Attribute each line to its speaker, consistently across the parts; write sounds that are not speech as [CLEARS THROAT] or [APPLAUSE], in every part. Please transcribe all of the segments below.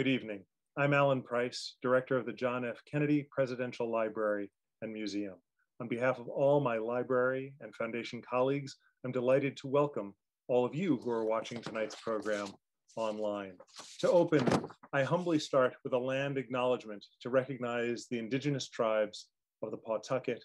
Speaker 1: Good evening. I'm Alan Price, Director of the John F. Kennedy Presidential Library and Museum. On behalf of all my library and foundation colleagues, I'm delighted to welcome all of you who are watching tonight's program online. To open, I humbly start with a land acknowledgement to recognize the indigenous tribes of the Pawtucket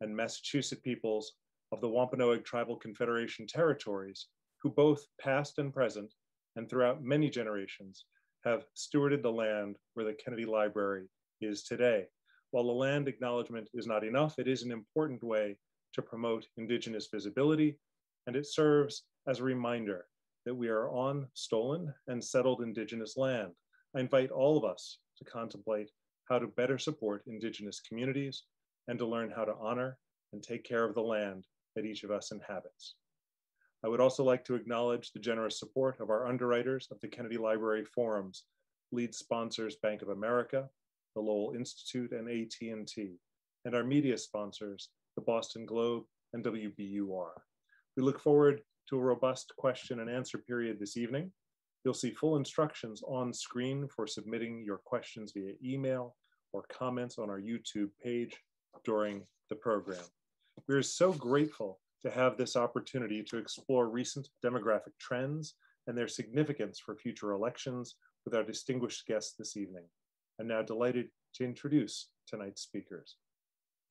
Speaker 1: and Massachusetts peoples of the Wampanoag Tribal Confederation territories, who both past and present, and throughout many generations, have stewarded the land where the Kennedy Library is today. While the land acknowledgement is not enough, it is an important way to promote Indigenous visibility, and it serves as a reminder that we are on stolen and settled Indigenous land. I invite all of us to contemplate how to better support Indigenous communities and to learn how to honor and take care of the land that each of us inhabits. I would also like to acknowledge the generous support of our underwriters of the Kennedy Library Forums, lead sponsors Bank of America, the Lowell Institute, and AT&T, and our media sponsors, the Boston Globe and WBUR. We look forward to a robust question and answer period this evening. You'll see full instructions on screen for submitting your questions via email or comments on our YouTube page during the program. We are so grateful to have this opportunity to explore recent demographic trends and their significance for future elections with our distinguished guests this evening. I'm now delighted to introduce tonight's speakers.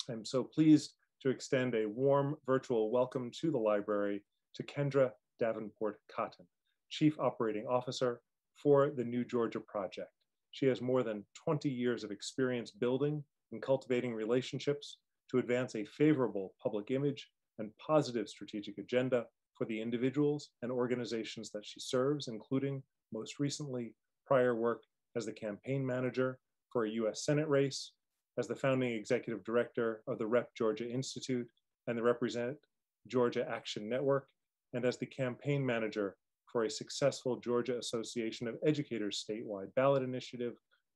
Speaker 1: I'm so pleased to extend a warm virtual welcome to the library to Kendra Davenport Cotton, Chief Operating Officer for the New Georgia Project. She has more than 20 years of experience building and cultivating relationships to advance a favorable public image and positive strategic agenda for the individuals and organizations that she serves, including most recently prior work as the campaign manager for a US Senate race, as the founding executive director of the Rep Georgia Institute and the Represent Georgia Action Network, and as the campaign manager for a successful Georgia Association of Educators statewide ballot initiative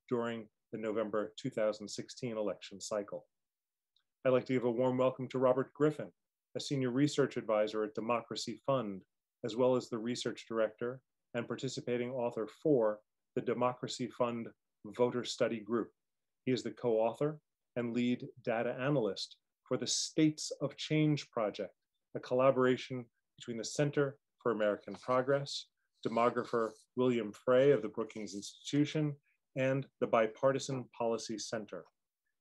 Speaker 1: during the November 2016 election cycle. I'd like to give a warm welcome to Robert Griffin, a senior research advisor at Democracy Fund, as well as the research director and participating author for the Democracy Fund Voter Study Group. He is the co-author and lead data analyst for the States of Change Project, a collaboration between the Center for American Progress, demographer William Frey of the Brookings Institution, and the Bipartisan Policy Center.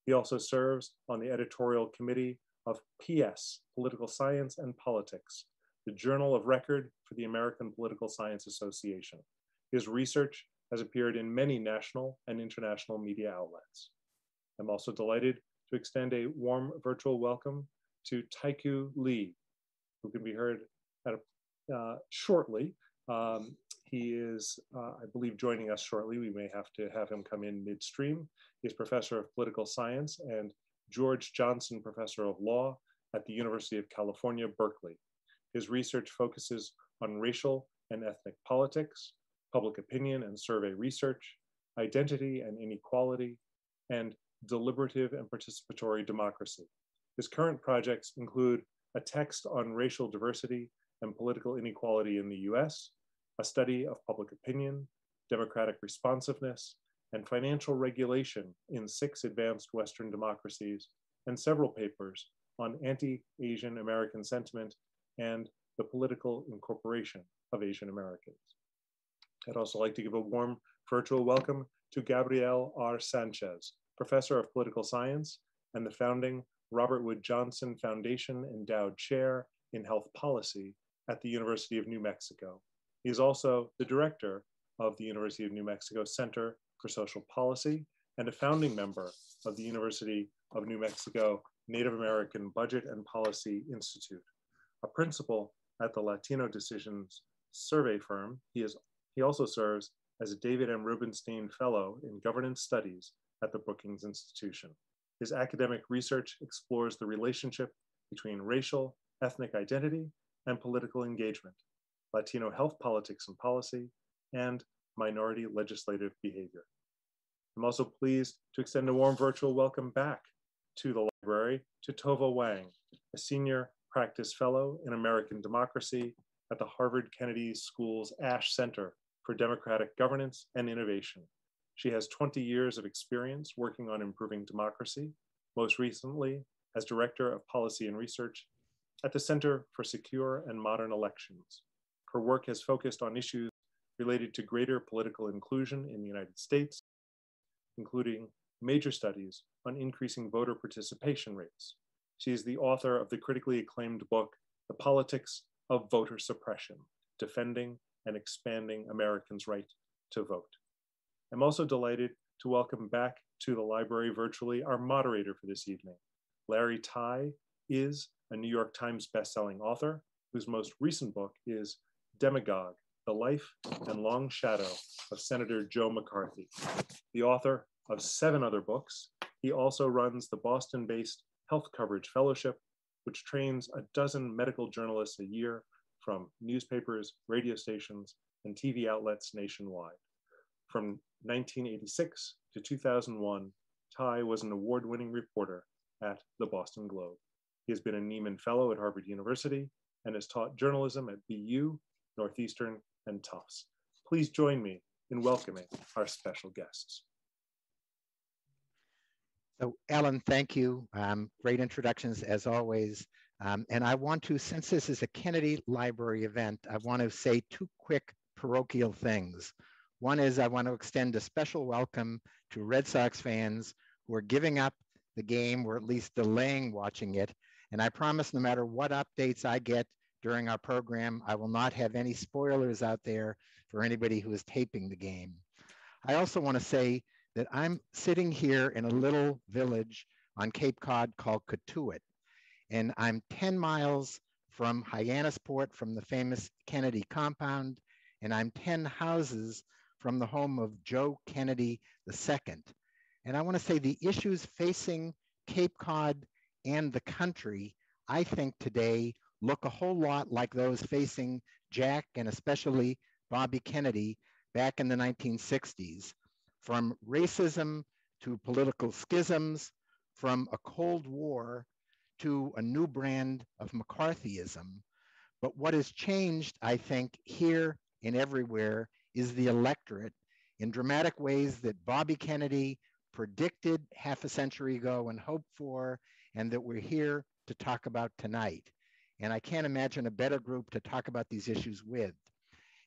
Speaker 1: He also serves on the editorial committee of PS, Political Science and Politics, the journal of record for the American Political Science Association. His research has appeared in many national and international media outlets. I'm also delighted to extend a warm virtual welcome to Taeku Lee, who can be heard a, uh, shortly. Um, he is, uh, I believe, joining us shortly. We may have to have him come in midstream. He's professor of political science and George Johnson Professor of Law at the University of California, Berkeley. His research focuses on racial and ethnic politics, public opinion and survey research, identity and inequality, and deliberative and participatory democracy. His current projects include a text on racial diversity and political inequality in the US, a study of public opinion, democratic responsiveness, and financial regulation in six advanced Western democracies, and several papers on anti-Asian American sentiment and the political incorporation of Asian Americans. I'd also like to give a warm virtual welcome to Gabriel R. Sanchez, Professor of Political Science and the founding Robert Wood Johnson Foundation Endowed Chair in Health Policy at the University of New Mexico. He is also the director of the University of New Mexico Center for Social Policy and a founding member of the University of New Mexico Native American Budget and Policy Institute. A principal at the Latino Decisions survey firm, he, is, he also serves as a David M. Rubenstein Fellow in Governance Studies at the Brookings Institution. His academic research explores the relationship between racial, ethnic identity, and political engagement, Latino health politics and policy, and minority legislative behavior. I'm also pleased to extend a warm virtual welcome back to the library to Tova Wang, a senior practice fellow in American democracy at the Harvard Kennedy School's Ash Center for Democratic Governance and Innovation. She has 20 years of experience working on improving democracy, most recently as Director of Policy and Research at the Center for Secure and Modern Elections. Her work has focused on issues related to greater political inclusion in the United States, including major studies on increasing voter participation rates. She is the author of the critically acclaimed book, The Politics of Voter Suppression Defending and Expanding Americans' Right to Vote. I'm also delighted to welcome back to the library virtually our moderator for this evening. Larry Tye is a New York Times bestselling author whose most recent book is Demagogue The Life and Long Shadow of Senator Joe McCarthy. The author of seven other books, he also runs the Boston based Health Coverage Fellowship, which trains a dozen medical journalists a year from newspapers, radio stations, and TV outlets nationwide. From 1986 to 2001, Tye was an award winning reporter at the Boston Globe. He has been a Nieman Fellow at Harvard University and has taught journalism at BU, Northeastern, and Tufts. Please join me in welcoming our special guests.
Speaker 2: So, Alan, thank you. Um, great introductions as always. Um, and I want to, since this is a Kennedy Library event, I want to say two quick parochial things. One is I want to extend a special welcome to Red Sox fans who are giving up the game or at least delaying watching it. And I promise no matter what updates I get during our program, I will not have any spoilers out there for anybody who is taping the game. I also want to say that I'm sitting here in a little village on Cape Cod called Cotuit, and I'm 10 miles from Hyannisport, from the famous Kennedy compound, and I'm 10 houses from the home of Joe Kennedy II. And I want to say the issues facing Cape Cod and the country, I think today look a whole lot like those facing Jack and especially Bobby Kennedy back in the 1960s from racism to political schisms, from a Cold War to a new brand of McCarthyism. But what has changed, I think, here and everywhere is the electorate in dramatic ways that Bobby Kennedy predicted half a century ago and hoped for, and that we're here to talk about tonight. And I can't imagine a better group to talk about these issues with.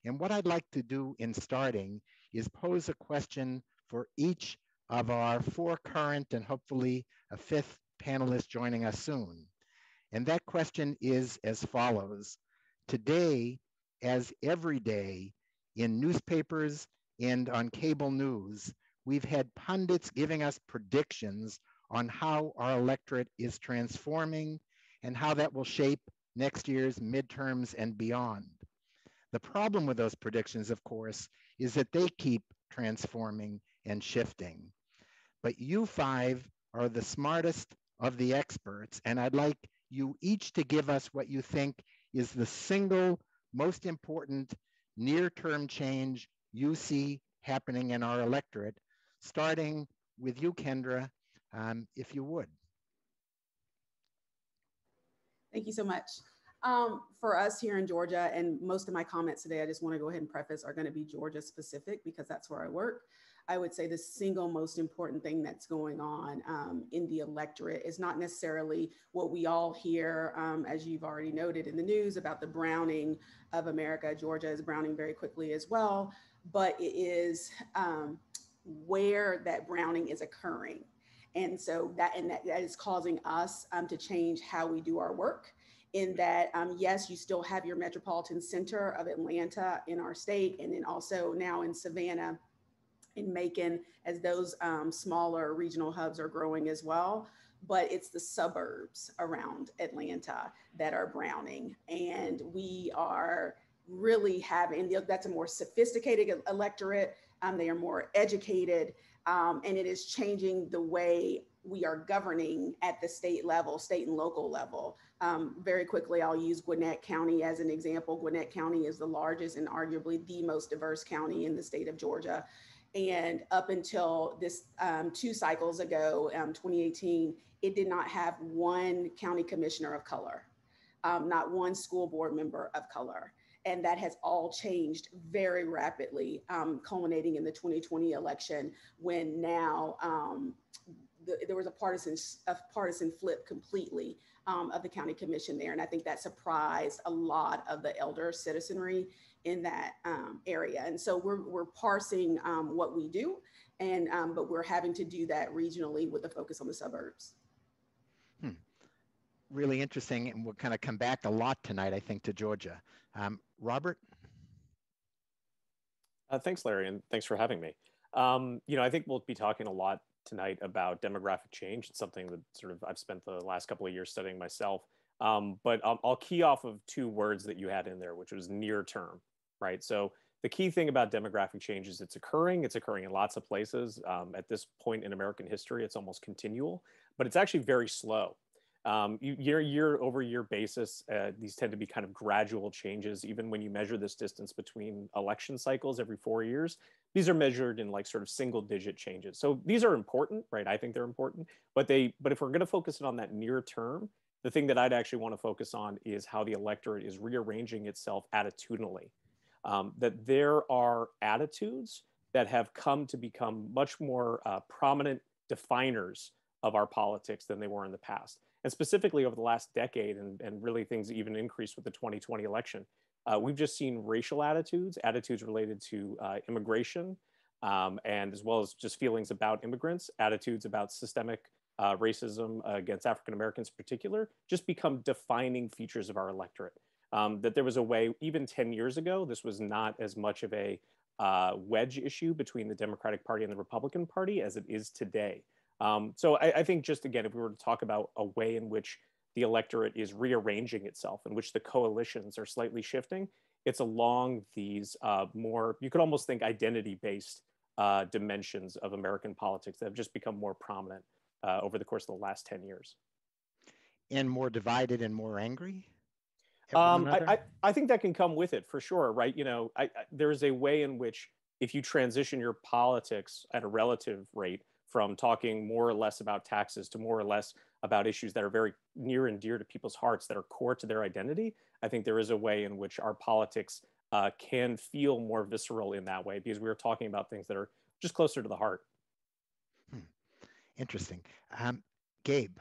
Speaker 2: And what I'd like to do in starting is pose a question for each of our four current and hopefully a fifth panelist joining us soon. And that question is as follows. Today, as every day in newspapers and on cable news, we've had pundits giving us predictions on how our electorate is transforming and how that will shape next year's midterms and beyond. The problem with those predictions, of course, is that they keep transforming and shifting. But you five are the smartest of the experts, and I'd like you each to give us what you think is the single most important near term change you see happening in our electorate, starting with you, Kendra, um, if you would.
Speaker 3: Thank you so much. Um, for us here in Georgia, and most of my comments today, I just want to go ahead and preface are going to be Georgia specific because that's where I work. I would say the single most important thing that's going on um, in the electorate is not necessarily what we all hear, um, as you've already noted in the news about the browning of America. Georgia is browning very quickly as well, but it is um, where that browning is occurring. And so that, and that, that is causing us um, to change how we do our work in that, um, yes, you still have your metropolitan center of Atlanta in our state, and then also now in Savannah, in Macon, as those um, smaller regional hubs are growing as well. But it's the suburbs around Atlanta that are browning. And we are really having, that's a more sophisticated electorate. Um, they are more educated. Um, and it is changing the way we are governing at the state level, state and local level. Um, very quickly, I'll use Gwinnett County as an example. Gwinnett County is the largest and arguably the most diverse county in the state of Georgia. And up until this um, two cycles ago, um, 2018, it did not have one county commissioner of color, um, not one school board member of color. And that has all changed very rapidly, um, culminating in the 2020 election when now um, the, there was a partisan, a partisan flip completely um, of the county commission there. And I think that surprised a lot of the elder citizenry in that um, area. And so we're, we're parsing um, what we do, and um, but we're having to do that regionally with a focus on the suburbs.
Speaker 2: Really interesting, and we'll kind of come back a lot tonight, I think, to Georgia. Um, Robert?
Speaker 4: Uh, thanks, Larry, and thanks for having me. Um, you know, I think we'll be talking a lot tonight about demographic change. It's something that sort of I've spent the last couple of years studying myself. Um, but um, I'll key off of two words that you had in there, which was near term, right? So the key thing about demographic change is it's occurring. It's occurring in lots of places. Um, at this point in American history, it's almost continual, but it's actually very slow. Um, year year over year basis, uh, these tend to be kind of gradual changes. Even when you measure this distance between election cycles every four years, these are measured in like sort of single digit changes. So these are important, right? I think they're important, but they but if we're going to focus it on that near term, the thing that I'd actually want to focus on is how the electorate is rearranging itself attitudinally. Um, that there are attitudes that have come to become much more uh, prominent definers of our politics than they were in the past. And specifically over the last decade, and, and really things even increased with the 2020 election, uh, we've just seen racial attitudes, attitudes related to uh, immigration, um, and as well as just feelings about immigrants, attitudes about systemic uh, racism against African Americans in particular, just become defining features of our electorate. Um, that there was a way, even 10 years ago, this was not as much of a uh, wedge issue between the Democratic Party and the Republican Party as it is today. Um, so I, I, think just again, if we were to talk about a way in which the electorate is rearranging itself, in which the coalitions are slightly shifting, it's along these uh, more, you could almost think identity-based uh, dimensions of American politics that have just become more prominent uh, over the course of the last 10 years.
Speaker 2: And more divided and more angry?
Speaker 4: Um, I, I, I, think that can come with it for sure, right? You know, I, there's a way in which if you transition your politics at a relative rate from talking more or less about taxes to more or less about issues that are very near and dear to people's hearts that are core to their identity, I think there is a way in which our politics uh, can feel more visceral in that way because we are talking about things that are just closer to the heart.
Speaker 2: Hmm. Interesting. Um, Gabe.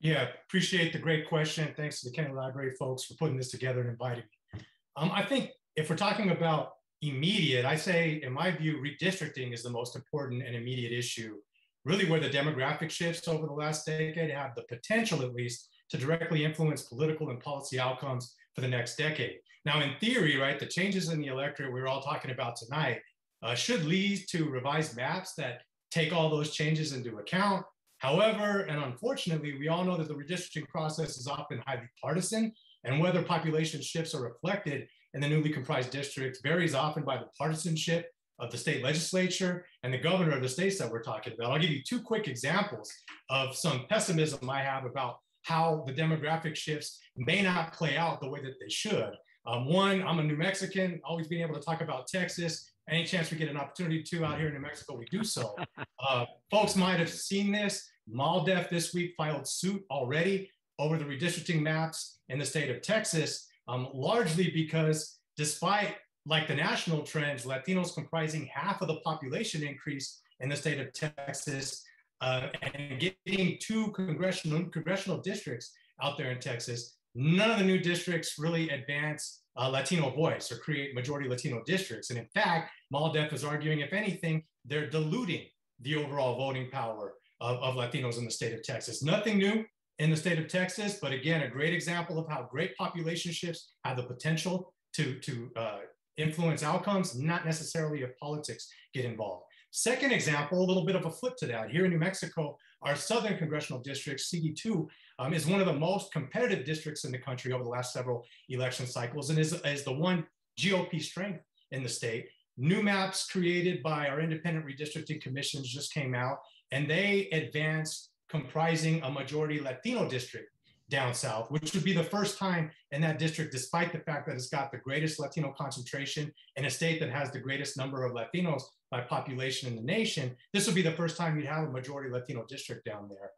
Speaker 5: Yeah, appreciate the great question. Thanks to the Kennedy Library folks for putting this together and inviting me. Um, I think if we're talking about immediate, I say, in my view, redistricting is the most important and immediate issue, really where the demographic shifts over the last decade have the potential, at least, to directly influence political and policy outcomes for the next decade. Now, in theory, right, the changes in the electorate we are all talking about tonight uh, should lead to revised maps that take all those changes into account. However, and unfortunately, we all know that the redistricting process is often highly partisan, and whether population shifts are reflected in the newly comprised districts varies often by the partisanship of the state legislature and the governor of the states that we're talking about. I'll give you two quick examples of some pessimism I have about how the demographic shifts may not play out the way that they should. Um, one, I'm a New Mexican, always being able to talk about Texas. Any chance we get an opportunity to out here in New Mexico, we do so. [LAUGHS] Uh, folks might have seen this. MALDEF this week filed suit already over the redistricting maps in the state of Texas um, largely because despite like the national trends, Latinos comprising half of the population increase in the state of Texas uh, and getting two congressional, congressional districts out there in Texas, none of the new districts really advance uh, Latino voice or create majority Latino districts. And in fact, MALDEF is arguing, if anything, they're diluting the overall voting power of, of Latinos in the state of Texas. Nothing new, in the state of Texas, but again, a great example of how great population shifts have the potential to, to uh, influence outcomes, not necessarily if politics get involved. Second example, a little bit of a flip to that. Here in New Mexico, our Southern Congressional District, CD2, um, is one of the most competitive districts in the country over the last several election cycles and is, is the one GOP strength in the state. New maps created by our independent redistricting commissions just came out, and they advanced comprising a majority Latino district down south, which would be the first time in that district, despite the fact that it's got the greatest Latino concentration in a state that has the greatest number of Latinos by population in the nation. This would be the first time you'd have a majority Latino district down there.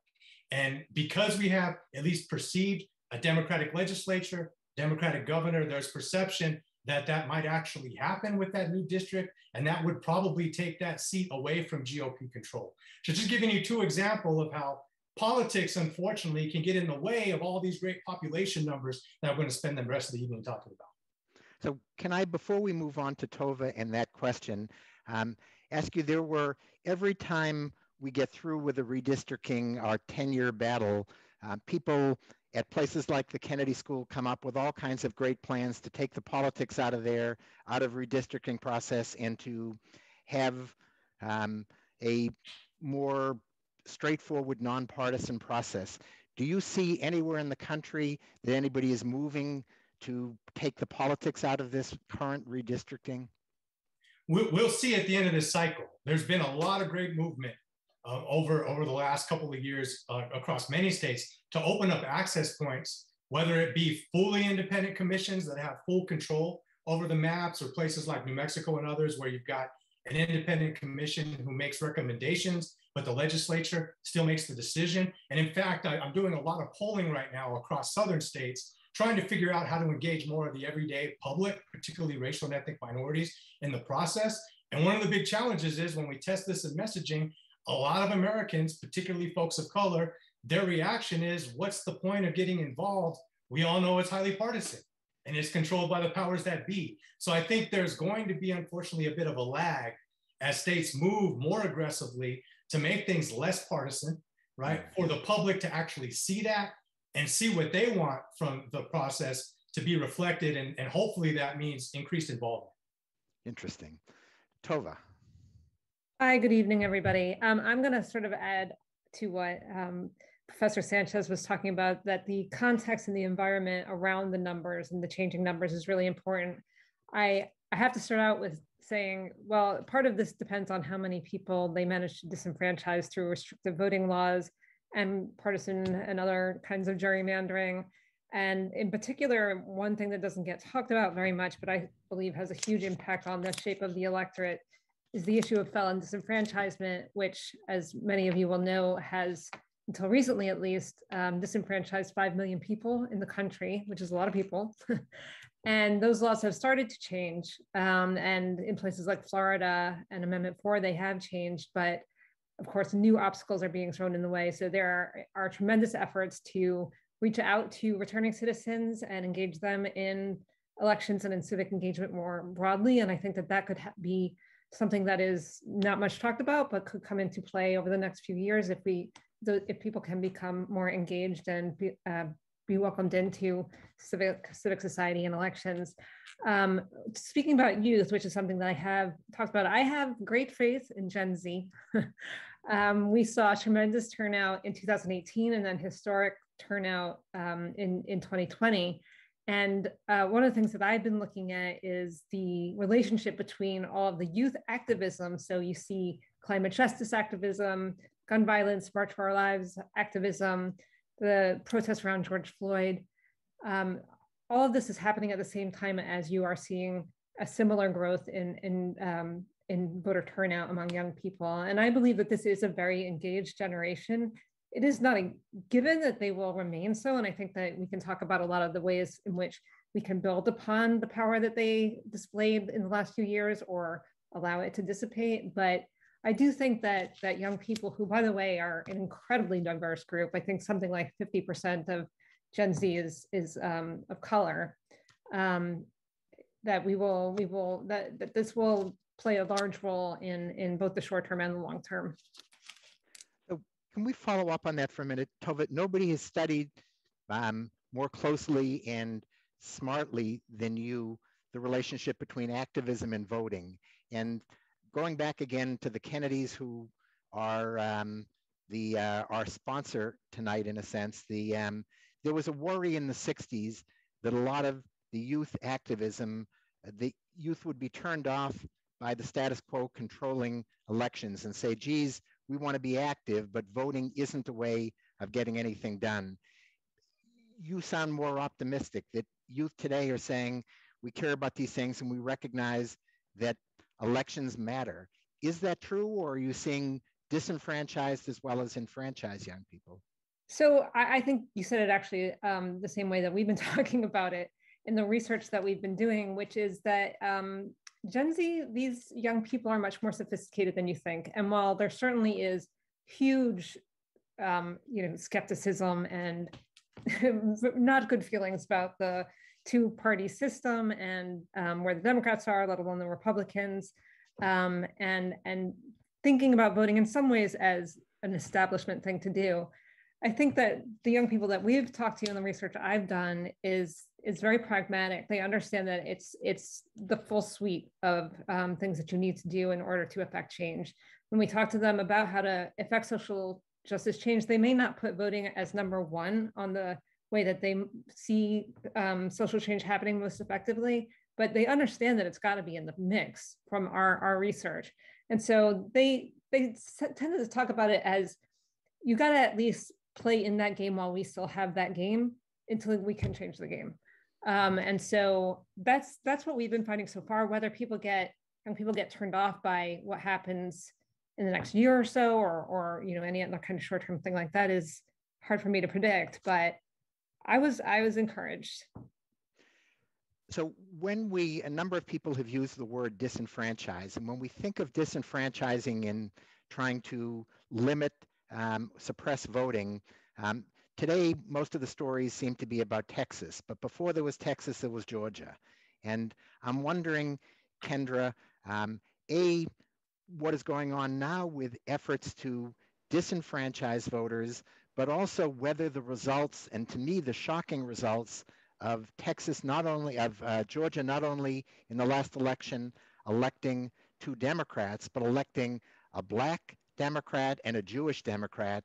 Speaker 5: And because we have at least perceived a Democratic legislature, Democratic governor, there's perception that that might actually happen with that new district, and that would probably take that seat away from GOP control. So just giving you two examples of how politics, unfortunately, can get in the way of all these great population numbers that I'm going to spend the rest of the evening talking about.
Speaker 2: So can I, before we move on to Tova and that question, um, ask you, there were, every time we get through with the redistricting, our 10-year battle, uh, people at places like the Kennedy School come up with all kinds of great plans to take the politics out of there, out of redistricting process, and to have um, a more straightforward, nonpartisan process. Do you see anywhere in the country that anybody is moving to take the politics out of this current redistricting?
Speaker 5: We'll see at the end of this cycle. There's been a lot of great movement uh, over, over the last couple of years uh, across many states to open up access points, whether it be fully independent commissions that have full control over the maps or places like New Mexico and others where you've got an independent commission who makes recommendations, but the legislature still makes the decision. And in fact, I, am doing a lot of polling right now across southern states, trying to figure out how to engage more of the everyday public, particularly racial and ethnic minorities, in the process. And one of the big challenges is when we test this in messaging, a lot of Americans, particularly folks of color, their reaction is, what's the point of getting involved? We all know it's highly partisan and it's controlled by the powers that be. So I think there's going to be, unfortunately, a bit of a lag as states move more aggressively to make things less partisan, right? For the public to actually see that and see what they want from the process to be reflected. And, and hopefully that means increased involvement.
Speaker 2: Interesting. Tova.
Speaker 6: Hi, good evening, everybody. Um, I'm going to sort of add to what um, Professor Sanchez was talking about, that the context and the environment around the numbers and the changing numbers is really important. I, I have to start out with saying, well, part of this depends on how many people they manage to disenfranchise through restrictive voting laws and partisan and other kinds of gerrymandering. And in particular, one thing that doesn't get talked about very much, but I believe has a huge impact on the shape of the electorate is the issue of felon disenfranchisement, which, as many of you will know, has until recently at least, um, disenfranchised 5 million people in the country, which is a lot of people. [LAUGHS] and those laws have started to change. Um, and in places like Florida and Amendment 4, they have changed. But of course, new obstacles are being thrown in the way. So there are, are tremendous efforts to reach out to returning citizens and engage them in elections and in civic engagement more broadly. And I think that that could be something that is not much talked about, but could come into play over the next few years if we if people can become more engaged and be, uh, be welcomed into civic civic society and elections. Um, speaking about youth, which is something that I have talked about, I have great faith in Gen Z. [LAUGHS] um, we saw tremendous turnout in 2018 and then historic turnout um, in, in 2020. And uh, one of the things that I've been looking at is the relationship between all of the youth activism. So you see climate justice activism, gun violence, March for Our Lives activism, the protests around George Floyd. Um, all of this is happening at the same time as you are seeing a similar growth in, in, um, in voter turnout among young people. And I believe that this is a very engaged generation. It is not a given that they will remain so. And I think that we can talk about a lot of the ways in which we can build upon the power that they displayed in the last few years or allow it to dissipate. But I do think that that young people who, by the way, are an incredibly diverse group. I think something like 50% of Gen Z is is um, of color. Um, that we will we will that, that this will play a large role in in both the short term and the long term.
Speaker 2: Can we follow up on that for a minute, Tova? Nobody has studied um, more closely and smartly than you the relationship between activism and voting. And going back again to the Kennedys, who are um, the uh, our sponsor tonight, in a sense, the um, there was a worry in the '60s that a lot of the youth activism, the youth would be turned off by the status quo controlling elections and say, geez, we want to be active, but voting isn't a way of getting anything done. You sound more optimistic that youth today are saying, we care about these things and we recognize that elections matter. Is that true, or are you seeing disenfranchised as well as enfranchised young people?
Speaker 6: So I, I think you said it actually um, the same way that we've been [LAUGHS] talking about it. in the research that we've been doing, which is that um, Gen Z, these young people are much more sophisticated than you think. And while there certainly is huge, um, you know, skepticism and [LAUGHS] not good feelings about the two party system and um, where the Democrats are, let alone the Republicans, um, and, and thinking about voting in some ways as an establishment thing to do. I think that the young people that we've talked to in the research I've done is is very pragmatic. They understand that it's it's the full suite of um, things that you need to do in order to affect change. When we talk to them about how to affect social justice change, they may not put voting as number one on the way that they see um, social change happening most effectively, but they understand that it's got to be in the mix from our, our research. And so they they tend to talk about it as you got to at least play in that game while we still have that game until we can change the game. Um, and so that's that's what we've been finding so far. Whether people get young people get turned off by what happens in the next year or so, or or you know any other kind of short term thing like that is hard for me to predict. But I was I was encouraged.
Speaker 2: So when we a number of people have used the word disenfranchise, and when we think of disenfranchising and trying to limit um, suppress voting. Um, today, most of the stories seem to be about Texas, but before there was Texas, there was Georgia. And I'm wondering, Kendra, um, A, what is going on now with efforts to disenfranchise voters, but also whether the results, and to me, the shocking results of Texas, not only of uh, Georgia, not only in the last election electing two Democrats, but electing a black Democrat and a Jewish Democrat,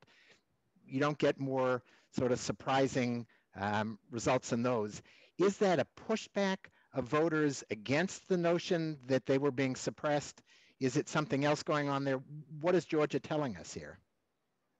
Speaker 2: you don't get more sort of surprising um, results in those. Is that a pushback of voters against the notion that they were being suppressed? Is it something else going on there? What is Georgia telling us here?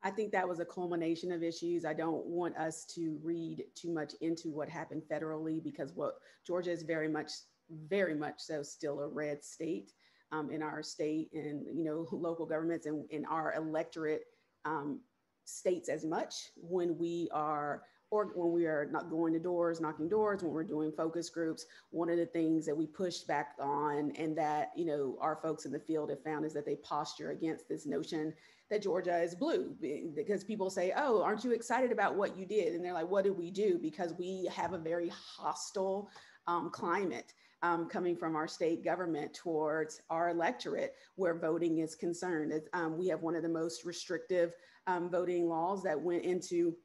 Speaker 3: I think that was a culmination of issues. I don't want us to read too much into what happened federally because what Georgia is very much, very much so still a red state um, in our state and you know [LAUGHS] local governments and in our electorate um, states as much when we are or when we are not going to doors, knocking doors, when we're doing focus groups, one of the things that we pushed back on and that, you know, our folks in the field have found is that they posture against this notion that Georgia is blue because people say, oh, aren't you excited about what you did? And they're like, what did we do? Because we have a very hostile um, climate um, coming from our state government towards our electorate where voting is concerned. Um, we have one of the most restrictive um, voting laws that went into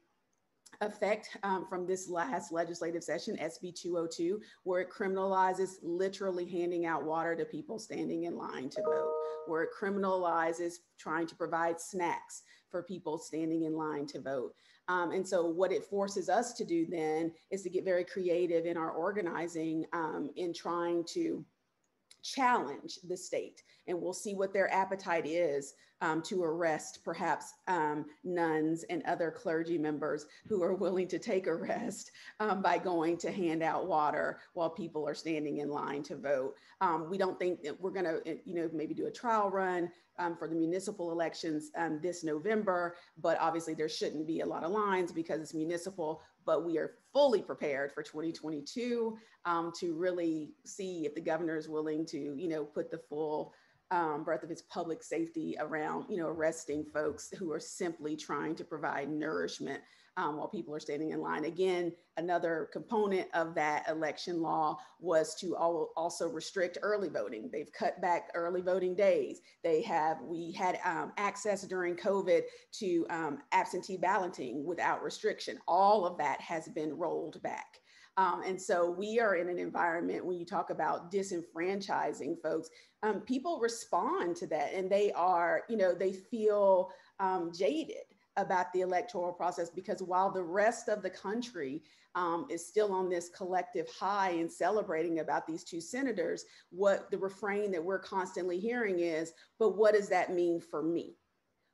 Speaker 3: effect um, from this last legislative session, SB 202, where it criminalizes literally handing out water to people standing in line to vote, where it criminalizes trying to provide snacks for people standing in line to vote. Um, and so, what it forces us to do then is to get very creative in our organizing um, in trying to challenge the state and we'll see what their appetite is um, to arrest perhaps um, nuns and other clergy members who are willing to take arrest um, by going to hand out water while people are standing in line to vote. Um, we don't think that we're going to, you know, maybe do a trial run um, for the municipal elections um, this November, but obviously there shouldn't be a lot of lines because it's municipal, but we are fully prepared for 2022 um, to really see if the governor is willing to, you know, put the full um, breadth of his public safety around, you know, arresting folks who are simply trying to provide nourishment um, while people are standing in line. Again, another component of that election law was to also restrict early voting. They've cut back early voting days. They have, we had um, access during COVID to um, absentee balloting without restriction. All of that has been rolled back. Um, and so we are in an environment when you talk about disenfranchising folks, um, people respond to that and they are, you know, they feel um, jaded about the electoral process because while the rest of the country um, is still on this collective high and celebrating about these two senators, what the refrain that we're constantly hearing is, but what does that mean for me?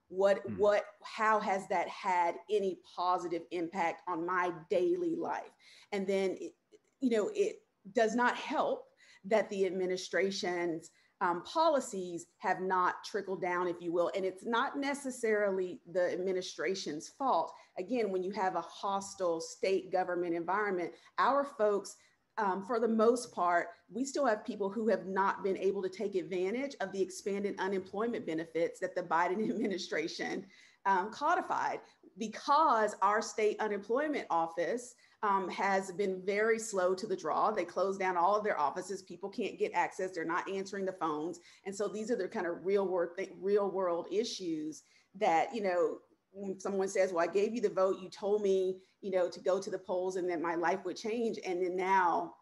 Speaker 3: What, mm. what, how has that had any positive impact on my daily life? And then, it, you know, it does not help that the administration's um, policies have not trickled down, if you will. And it's not necessarily the administration's fault. Again, when you have a hostile state government environment, our folks um, for the most part, we still have people who have not been able to take advantage of the expanded unemployment benefits that the Biden [LAUGHS] administration um, codified because our state unemployment office um, has been very slow to the draw. They closed down all of their offices. People can't get access. They're not answering the phones. And so these are the kind of real world, real world issues that, you know, when someone says, well, I gave you the vote, you told me, you know, to go to the polls and that my life would change. And then now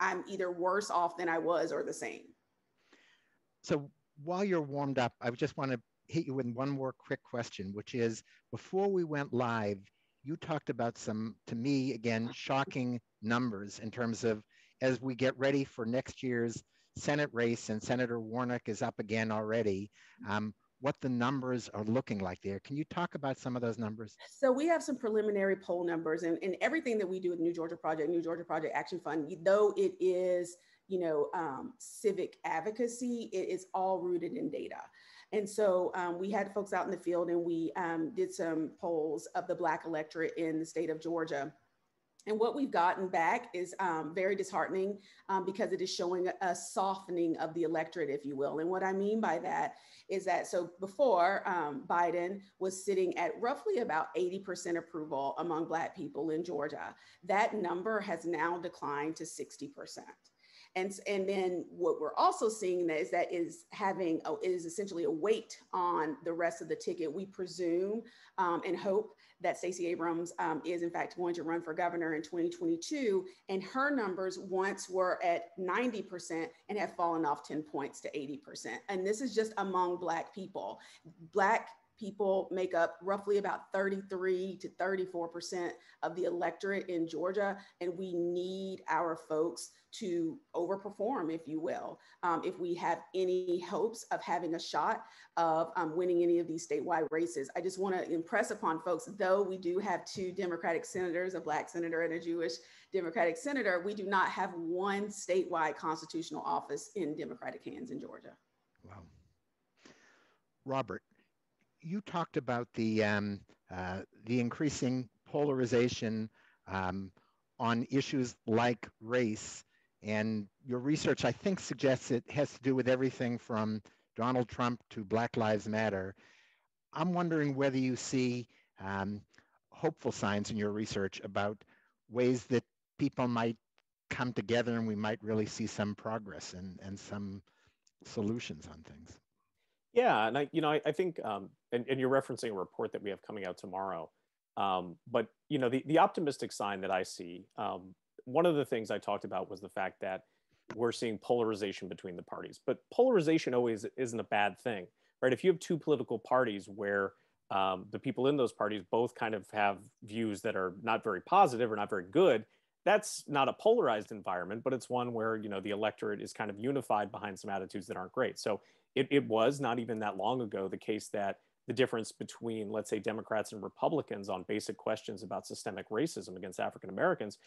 Speaker 3: I'm either worse off than I was or the same.
Speaker 2: So while you're warmed up, I just want to hit you with one more quick question, which is before we went live, you talked about some, to me, again, shocking numbers in terms of as we get ready for next year's Senate race and Senator Warnock is up again already. Um, what the numbers are looking like there. Can you talk about some of those numbers?
Speaker 3: So we have some preliminary poll numbers and, and everything that we do with New Georgia Project, New Georgia Project Action Fund, though it is, you know, um, civic advocacy, it is all rooted in data. And so um, we had folks out in the field and we um, did some polls of the Black electorate in the state of Georgia. And what we've gotten back is um, very disheartening um, because it is showing a, softening of the electorate, if you will. And what I mean by that is that so before um, Biden was sitting at roughly about 80% approval among Black people in Georgia, that number has now declined to 60%. And, and then what we're also seeing that is that is having a, is essentially a weight on the rest of the ticket. We presume um, and hope that Stacey Abrams um, is in fact going to run for governor in 2022, and her numbers once were at 90% and have fallen off 10 points to 80%. And this is just among Black people. Black people make up roughly about 33 to 34% of the electorate in Georgia, and we need our folks to overperform, if you will, um, if we have any hopes of having a shot of um, winning any of these statewide races. I just want to impress upon folks, though we do have two Democratic senators, a Black senator and a Jewish Democratic senator, we do not have one statewide constitutional office in Democratic hands in Georgia.
Speaker 2: Wow. Robert, you talked about the um, uh, the increasing polarization um, on issues like race, and your research, I think, suggests it has to do with everything from Donald Trump to Black Lives Matter. I'm wondering whether you see um, hopeful signs in your research about ways that people might come together and we might really see some progress and, and some solutions on things.
Speaker 4: Yeah, and I, you know, I, I think, um, and, and, you're referencing a report that we have coming out tomorrow. Um, but you know, the the optimistic sign that I see, um, one of the things I talked about was the fact that we're seeing polarization between the parties. But polarization always isn't a bad thing, right? If you have two political parties where um, the people in those parties both kind of have views that are not very positive or not very good, that's not a polarized environment, but it's one where you know the electorate is kind of unified behind some attitudes that aren't great. So it, it was not even that long ago the case that the difference between, let's say, Democrats and Republicans on basic questions about systemic racism against African Americans,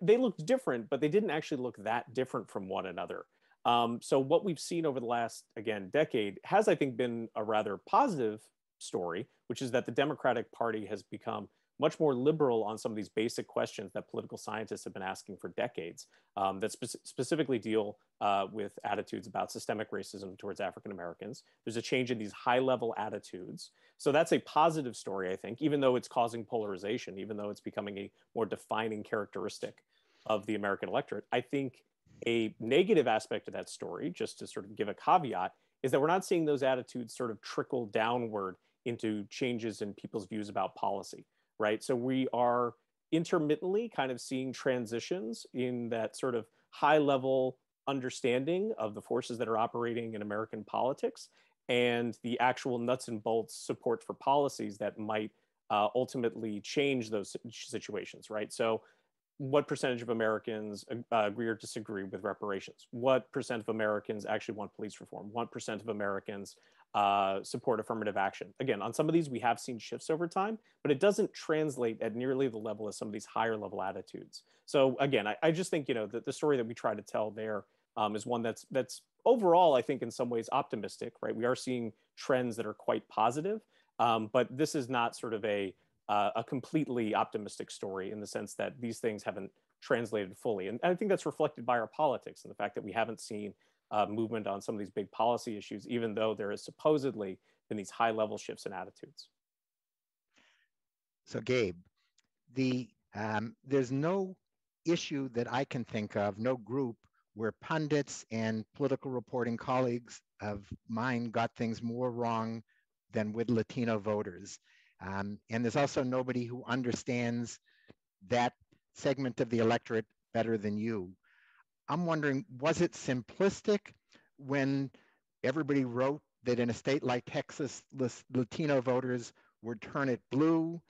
Speaker 4: they looked different, but they didn't actually look that different from one another. Um, so what we've seen over the last, again, decade has, I think, been a rather positive story, which is that the Democratic Party has become much more liberal on some of these basic questions that political scientists have been asking for decades um, that spe specifically deal uh, with attitudes about systemic racism towards African Americans. There's a change in these high level attitudes. So that's a positive story, I think, even though it's causing polarization, even though it's becoming a more defining characteristic of the American electorate. I think a negative aspect of that story, just to sort of give a caveat, is that we're not seeing those attitudes sort of trickle downward into changes in people's views about policy right? So we are intermittently kind of seeing transitions in that sort of high level understanding of the forces that are operating in American politics and the actual nuts and bolts support for policies that might uh, ultimately change those situations, right? So what percentage of Americans uh, agree or disagree with reparations? What percent of Americans actually want police reform? What percent of Americans uh, support affirmative action? Again, on some of these, we have seen shifts over time, but it doesn't translate at nearly the level of some of these higher level attitudes. So again, I, I just think you know the, the story that we try to tell there um, is one that's that's overall, I think, in some ways optimistic. Right, we are seeing trends that are quite positive, um, but this is not sort of a uh, a completely optimistic story in the sense that these things haven't translated fully. And I think that's reflected by our politics and the fact that we haven't seen uh, movement on some of these big policy issues, even though there has supposedly been these high level shifts in attitudes.
Speaker 2: So, Gabe, the um, there's no issue that I can think of, no group where pundits and political reporting colleagues of mine got things more wrong than with Latino voters. Um, and there's also nobody who understands that segment of the electorate better than you. I'm wondering, was it simplistic when everybody wrote that in a state like Texas, Latino voters would turn it blue?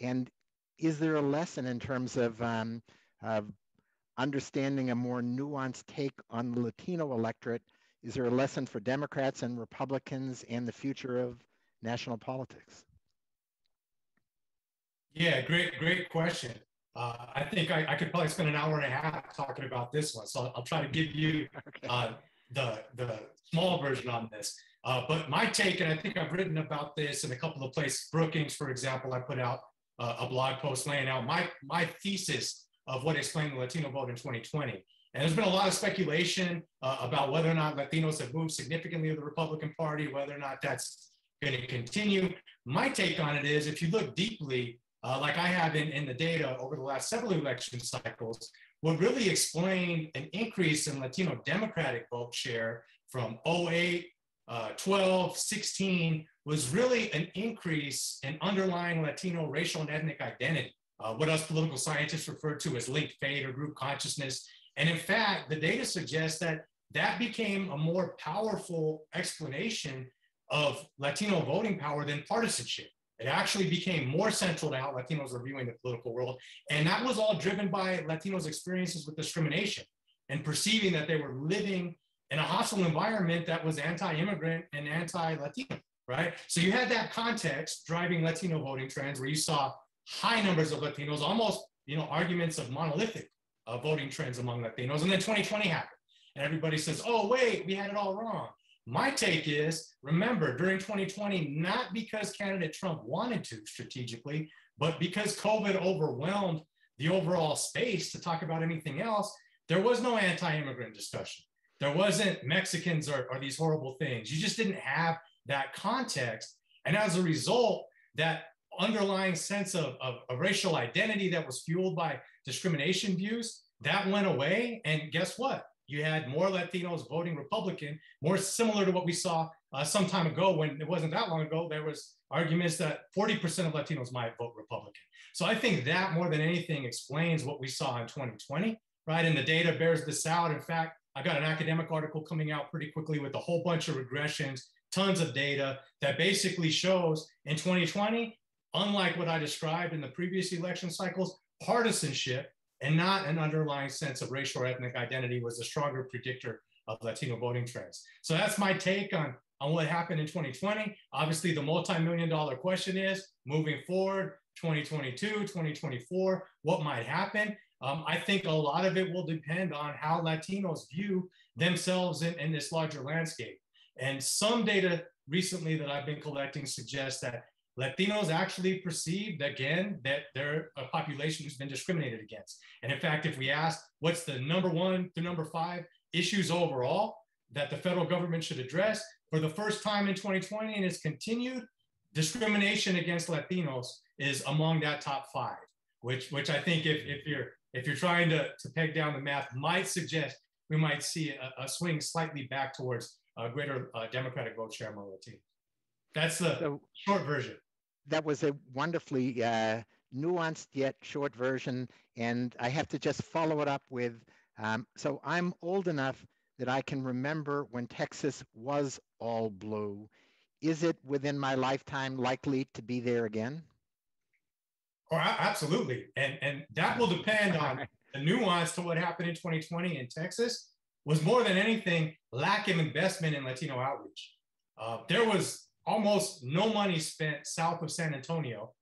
Speaker 2: And is there a lesson in terms of, um, of understanding a more nuanced take on the Latino electorate? Is there a lesson for Democrats and Republicans and the future of national politics?
Speaker 5: Yeah, great, great question. Uh, I think I, I, could probably spend an hour and a half talking about this one. So I'll, I'll try to give you [LAUGHS] uh, the, the small version on this. Uh, but my take, and I think I've written about this in a couple of places. Brookings, for example, I put out uh, a blog post laying out my, my thesis of what explained the Latino vote in 2020. And there's been a lot of speculation uh, about whether or not Latinos have moved significantly to the Republican Party, whether or not that's going to continue. My take on it is if you look deeply, uh, like I have in, in the data over the last several election cycles, what really explained an increase in Latino Democratic vote share from 08, uh, 12, 16 was really an increase in underlying Latino racial and ethnic identity, uh, what us political scientists refer to as linked fate or group consciousness. And in fact, the data suggests that that became a more powerful explanation of Latino voting power than partisanship. It actually became more central to how Latinos were viewing the political world. And that was all driven by Latinos' experiences with discrimination and perceiving that they were living in a hostile environment that was anti-immigrant and anti-Latino, right? So you had that context driving Latino voting trends where you saw high numbers of Latinos, almost, you know, arguments of monolithic uh, voting trends among Latinos. And then 2020 happened. And everybody says, oh, wait, we had it all wrong. My take is remember, during 2020, not because candidate Trump wanted to strategically, but because COVID overwhelmed the overall space to talk about anything else, there was no anti immigrant discussion. There wasn't Mexicans or, or these horrible things. You just didn't have that context. And as a result, that underlying sense of, of, of, racial identity that was fueled by discrimination views, that went away. And guess what? You had more Latinos voting Republican, more similar to what we saw uh, some time ago when it wasn't that long ago. There was arguments that 40% of Latinos might vote Republican. So I think that more than anything explains what we saw in 2020, right? And the data bears this out. In fact, I got an academic article coming out pretty quickly with a whole bunch of regressions, tons of data that basically shows in 2020, unlike what I described in the previous election cycles, partisanship and not an underlying sense of racial or ethnic identity was a stronger predictor of Latino voting trends. So that's my take on, on what happened in 2020. Obviously, the multi-million dollar question is moving forward, 2022, 2024, what might happen? Um, I think a lot of it will depend on how Latinos view themselves in, in this larger landscape. And some data recently that I've been collecting suggests that Latinos actually perceived, again, that they're a population who's been discriminated against. And in fact, if we ask what's the number one to number five issues overall that the federal government should address, for the first time in 2020 and it's continued, discrimination against Latinos is among that top five, which, which I think if, if, you're, if you're trying to, to peg down the math might suggest we might see a, a swing slightly back towards a greater uh, Democratic vote share among Latinos. That's the so, short version.
Speaker 2: That was a wonderfully uh, nuanced yet short version. And I have to just follow it up with um, so I'm old enough that I can remember when Texas was all blue. Is it within my lifetime likely to be there again?
Speaker 5: Oh, absolutely. And, and that will depend on [LAUGHS] the nuance to what happened in 2020 in Texas was more than anything lack of investment in Latino outreach. Uh, there was almost no money spent south of San Antonio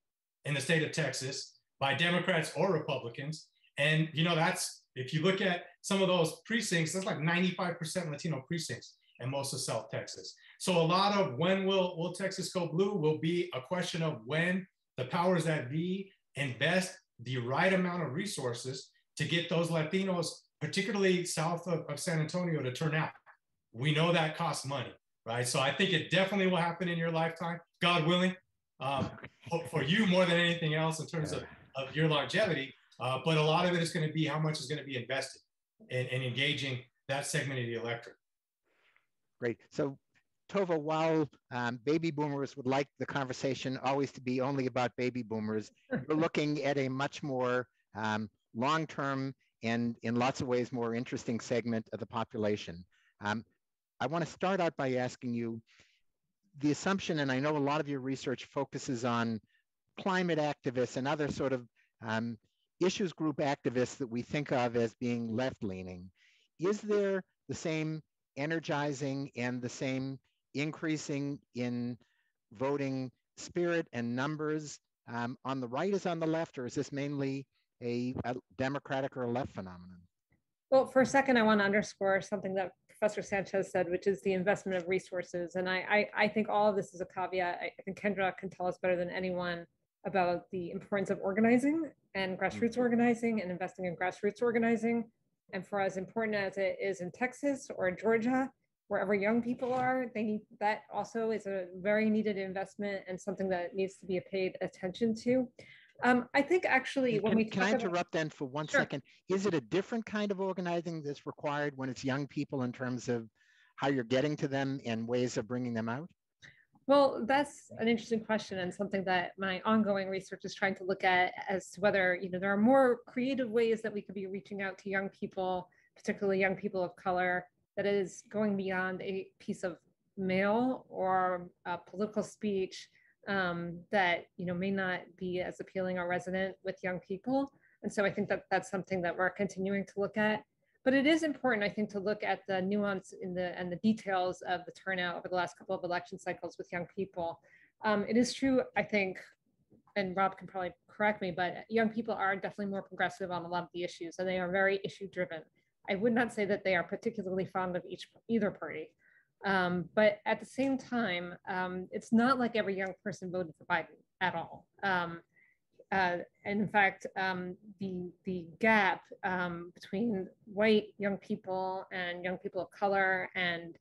Speaker 5: in the state of Texas by Democrats or Republicans. And, you know, that's, if you look at some of those precincts, that's like 95% Latino precincts in most of South Texas. So a lot of when will, will Texas go blue will be a question of when the powers that be invest the right amount of resources to get those Latinos, particularly south of, of San Antonio, to turn out. We know that costs money, right? So I think it definitely will happen in your lifetime, God willing, um, [LAUGHS] for, you more than anything else in terms of, of your longevity. Uh, but a lot of it is going to be how much is going to be invested in, in engaging that segment of the electorate.
Speaker 2: Great. So Tova, while um, baby boomers would like the conversation always to be only about baby boomers, we're looking at a much more um, long-term and in lots of ways more interesting segment of the population. Um, I want to start out by asking you the assumption, and I know a lot of your research focuses on climate activists and other sort of um, issues group activists that we think of as being left-leaning. Is there the same energizing and the same increasing in voting spirit and numbers um, on the right as on the left, or is this mainly a, a Democratic or a left phenomenon?
Speaker 6: Well, for a second, I want to underscore something that Professor Sanchez said, which is the investment of resources. And I, I, I think all of this is a caveat. I, I think Kendra can tell us better than anyone about the importance of organizing and grassroots mm-hmm. organizing and investing in grassroots organizing. And for as important as it is in Texas or in Georgia, wherever young people are, they need that also is a very needed investment and something that needs to be paid attention to. Um, I think actually when
Speaker 2: can,
Speaker 6: we
Speaker 2: can I interrupt about, then for one sure. second? Is it a different kind of organizing that's required when it's young people in terms of how you're getting to them and ways of bringing them out?
Speaker 6: Well, that's an interesting question and something that my ongoing research is trying to look at as to whether you know there are more creative ways that we could be reaching out to young people, particularly young people of color, that is going beyond a piece of mail or a political speech um, that you know may not be as appealing or resonant with young people. And so I think that that's something that we're continuing to look at. But it is important, I think, to look at the nuance in the and the details of the turnout over the last couple of election cycles with young people. Um, it is true, I think, and Rob can probably correct me, but young people are definitely more progressive on a lot of the issues, and they are very issue driven. I would not say that they are particularly fond of each either party. Um, but at the same time, um, it's not like every young person voted for Biden at all. Um, uh, and in fact, um, the the gap um, between white young people and young people of color and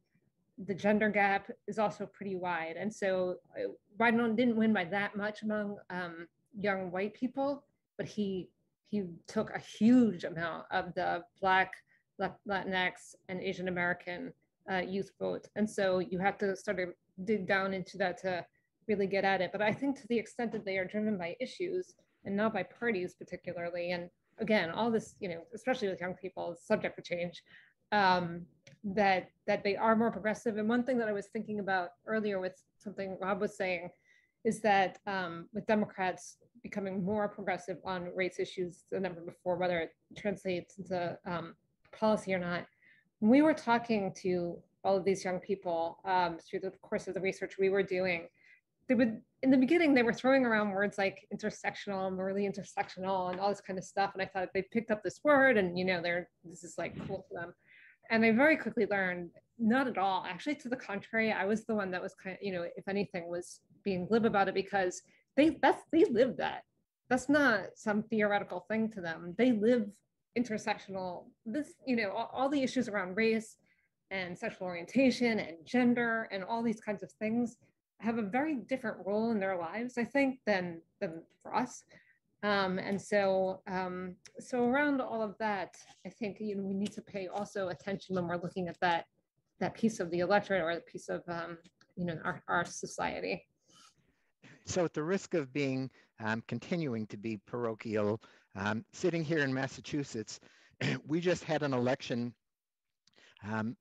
Speaker 6: the gender gap is also pretty wide. And so uh, Biden didn't win by that much among um, young white people, but he he took a huge amount of the black Latinx, and Asian American uh, youth vote. And so you have to sort of dig down into that to really get at it. But I think to the extent that they are driven by issues and not by parties particularly, and again, all this, you know, especially with young people, subject to change, um, that that they are more progressive. And one thing that I was thinking about earlier with something Rob was saying is that um, with Democrats becoming more progressive on race issues than ever before, whether it translates into um, policy or not. We were talking to all of these young people um, through the course of the research we were doing, they would in the beginning they were throwing around words like intersectional, morally intersectional, and all this kind of stuff. And I thought they picked up this word, and you know, they're this is like cool to them. And I very quickly learned not at all. Actually, to the contrary, I was the one that was kind of, you know, if anything, was being glib about it because they that's they live that. That's not some theoretical thing to them. They live intersectional, this, you know, all, all the issues around race and sexual orientation and gender and all these kinds of things have a very different role in their lives, I think, than than for us. Um, and so, um, so around all of that, I think you know we need to pay also attention when we're looking at that that piece of the electorate or the piece of um, you know our, our society.
Speaker 2: So, at the risk of being um, continuing to be parochial, um, sitting here in Massachusetts, [CLEARS THROAT] we just had an election um,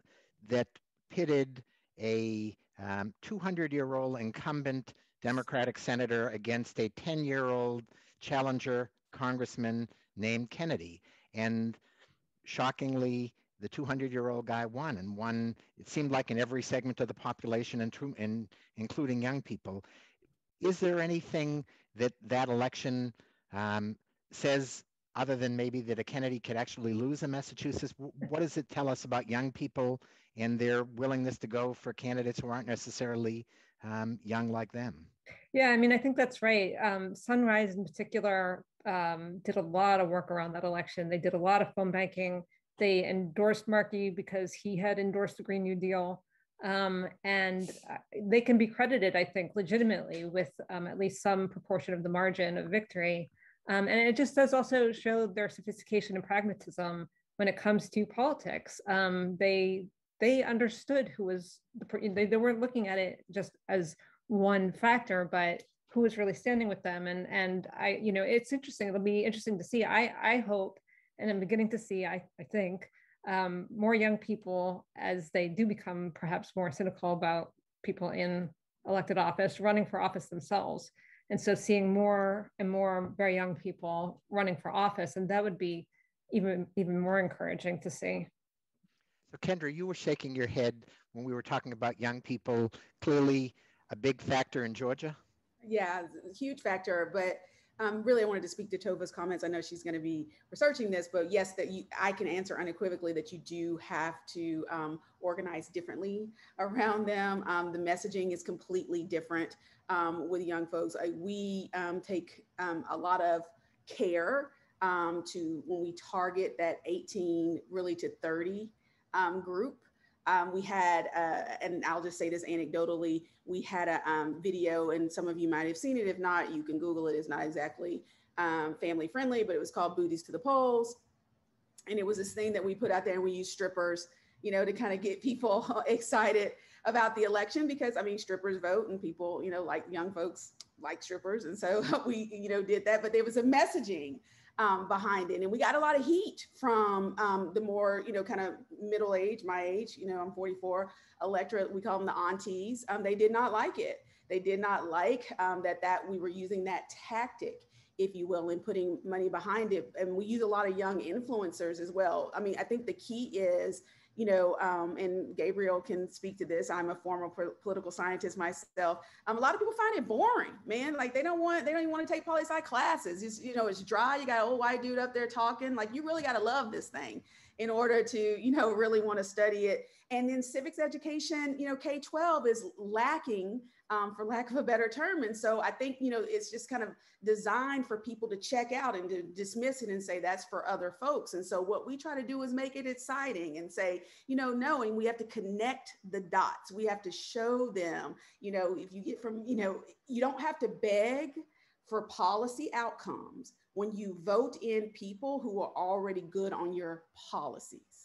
Speaker 2: that pitted a 200-year-old um, incumbent Democratic senator against a 10-year-old challenger congressman named Kennedy. And shockingly, the 200-year-old guy won and won, it seemed like in every segment of the population, and, including young people. Is there anything that that election um, says other than maybe that a Kennedy could actually lose in Massachusetts? [LAUGHS] What does it tell us about young people and their willingness to go for candidates who aren't necessarily um, young like them?
Speaker 6: Yeah, I mean, I think that's right. Um, Sunrise, in particular, um, did a lot of work around that election. They did a lot of phone banking. They endorsed Markey because he had endorsed the Green New Deal. Um, and uh, they can be credited, I think, legitimately with um, at least some proportion of the margin of victory. Um, and it just does also show their sophistication and pragmatism when it comes to politics. Um, they they understood who was the they, they weren't looking at it just as one factor, but who was really standing with them. And and I, you know, it's interesting. It'll be interesting to see. I I hope, and I'm beginning to see. I I think um, more young people as they do become perhaps more cynical about people in elected office running for office themselves. And so seeing more and more very young people running for office, and that would be even even more encouraging to see.
Speaker 2: So Kendra, you were shaking your head when we were talking about young people. Clearly, a big factor in Georgia.
Speaker 3: Yeah, huge factor. But um, really, I wanted to speak to Tova's comments. I know she's going to be researching this, but yes, that you, I can answer unequivocally that you do have to um, organize differently around them. Um, the messaging is completely different um, with young folks. I, we um, take um, a lot of care to when we target that 18 really to 30 group. We had, uh, and I'll just say this anecdotally, we had a um, video, and some of you might have seen it. If not, you can Google it. It's not exactly um, family friendly, but it was called Booties to the Polls. And it was this thing that we put out there, and we used strippers, you know, to kind of get people [LAUGHS] excited about the election because, I mean, strippers vote, and people, you know, like young folks like strippers. And so [LAUGHS] we, you know, did that. But there was a messaging um, behind it. And we got a lot of heat from um, the more, you know, kind of middle age, my age, you know, I'm 44, electorate, we call them the aunties. Um, they did not like it. They did not like um, that, that we were using that tactic if you will, and putting money behind it. And we use a lot of young influencers as well. I mean, I think the key is you know, um, and Gabriel can speak to this. I'm a former political scientist myself. Um, a lot of people find it boring, man. Like they don't want, they don't even want to take poli sci classes. It's, you know, it's dry. You got an old white dude up there talking. Like you really got to love this thing in order to, you know, really want to study it. And then civics education, you know, K 12 is lacking um, for lack of a better term. And so I think, you know, it's just kind of designed for people to check out and to dismiss it and say that's for other folks. And so what we try to do is make it exciting and say, you know, knowing we have to connect the dots. We have to show them, you know, if you get from, you know, you don't have to beg for policy outcomes when you vote in people who are already good on your policies.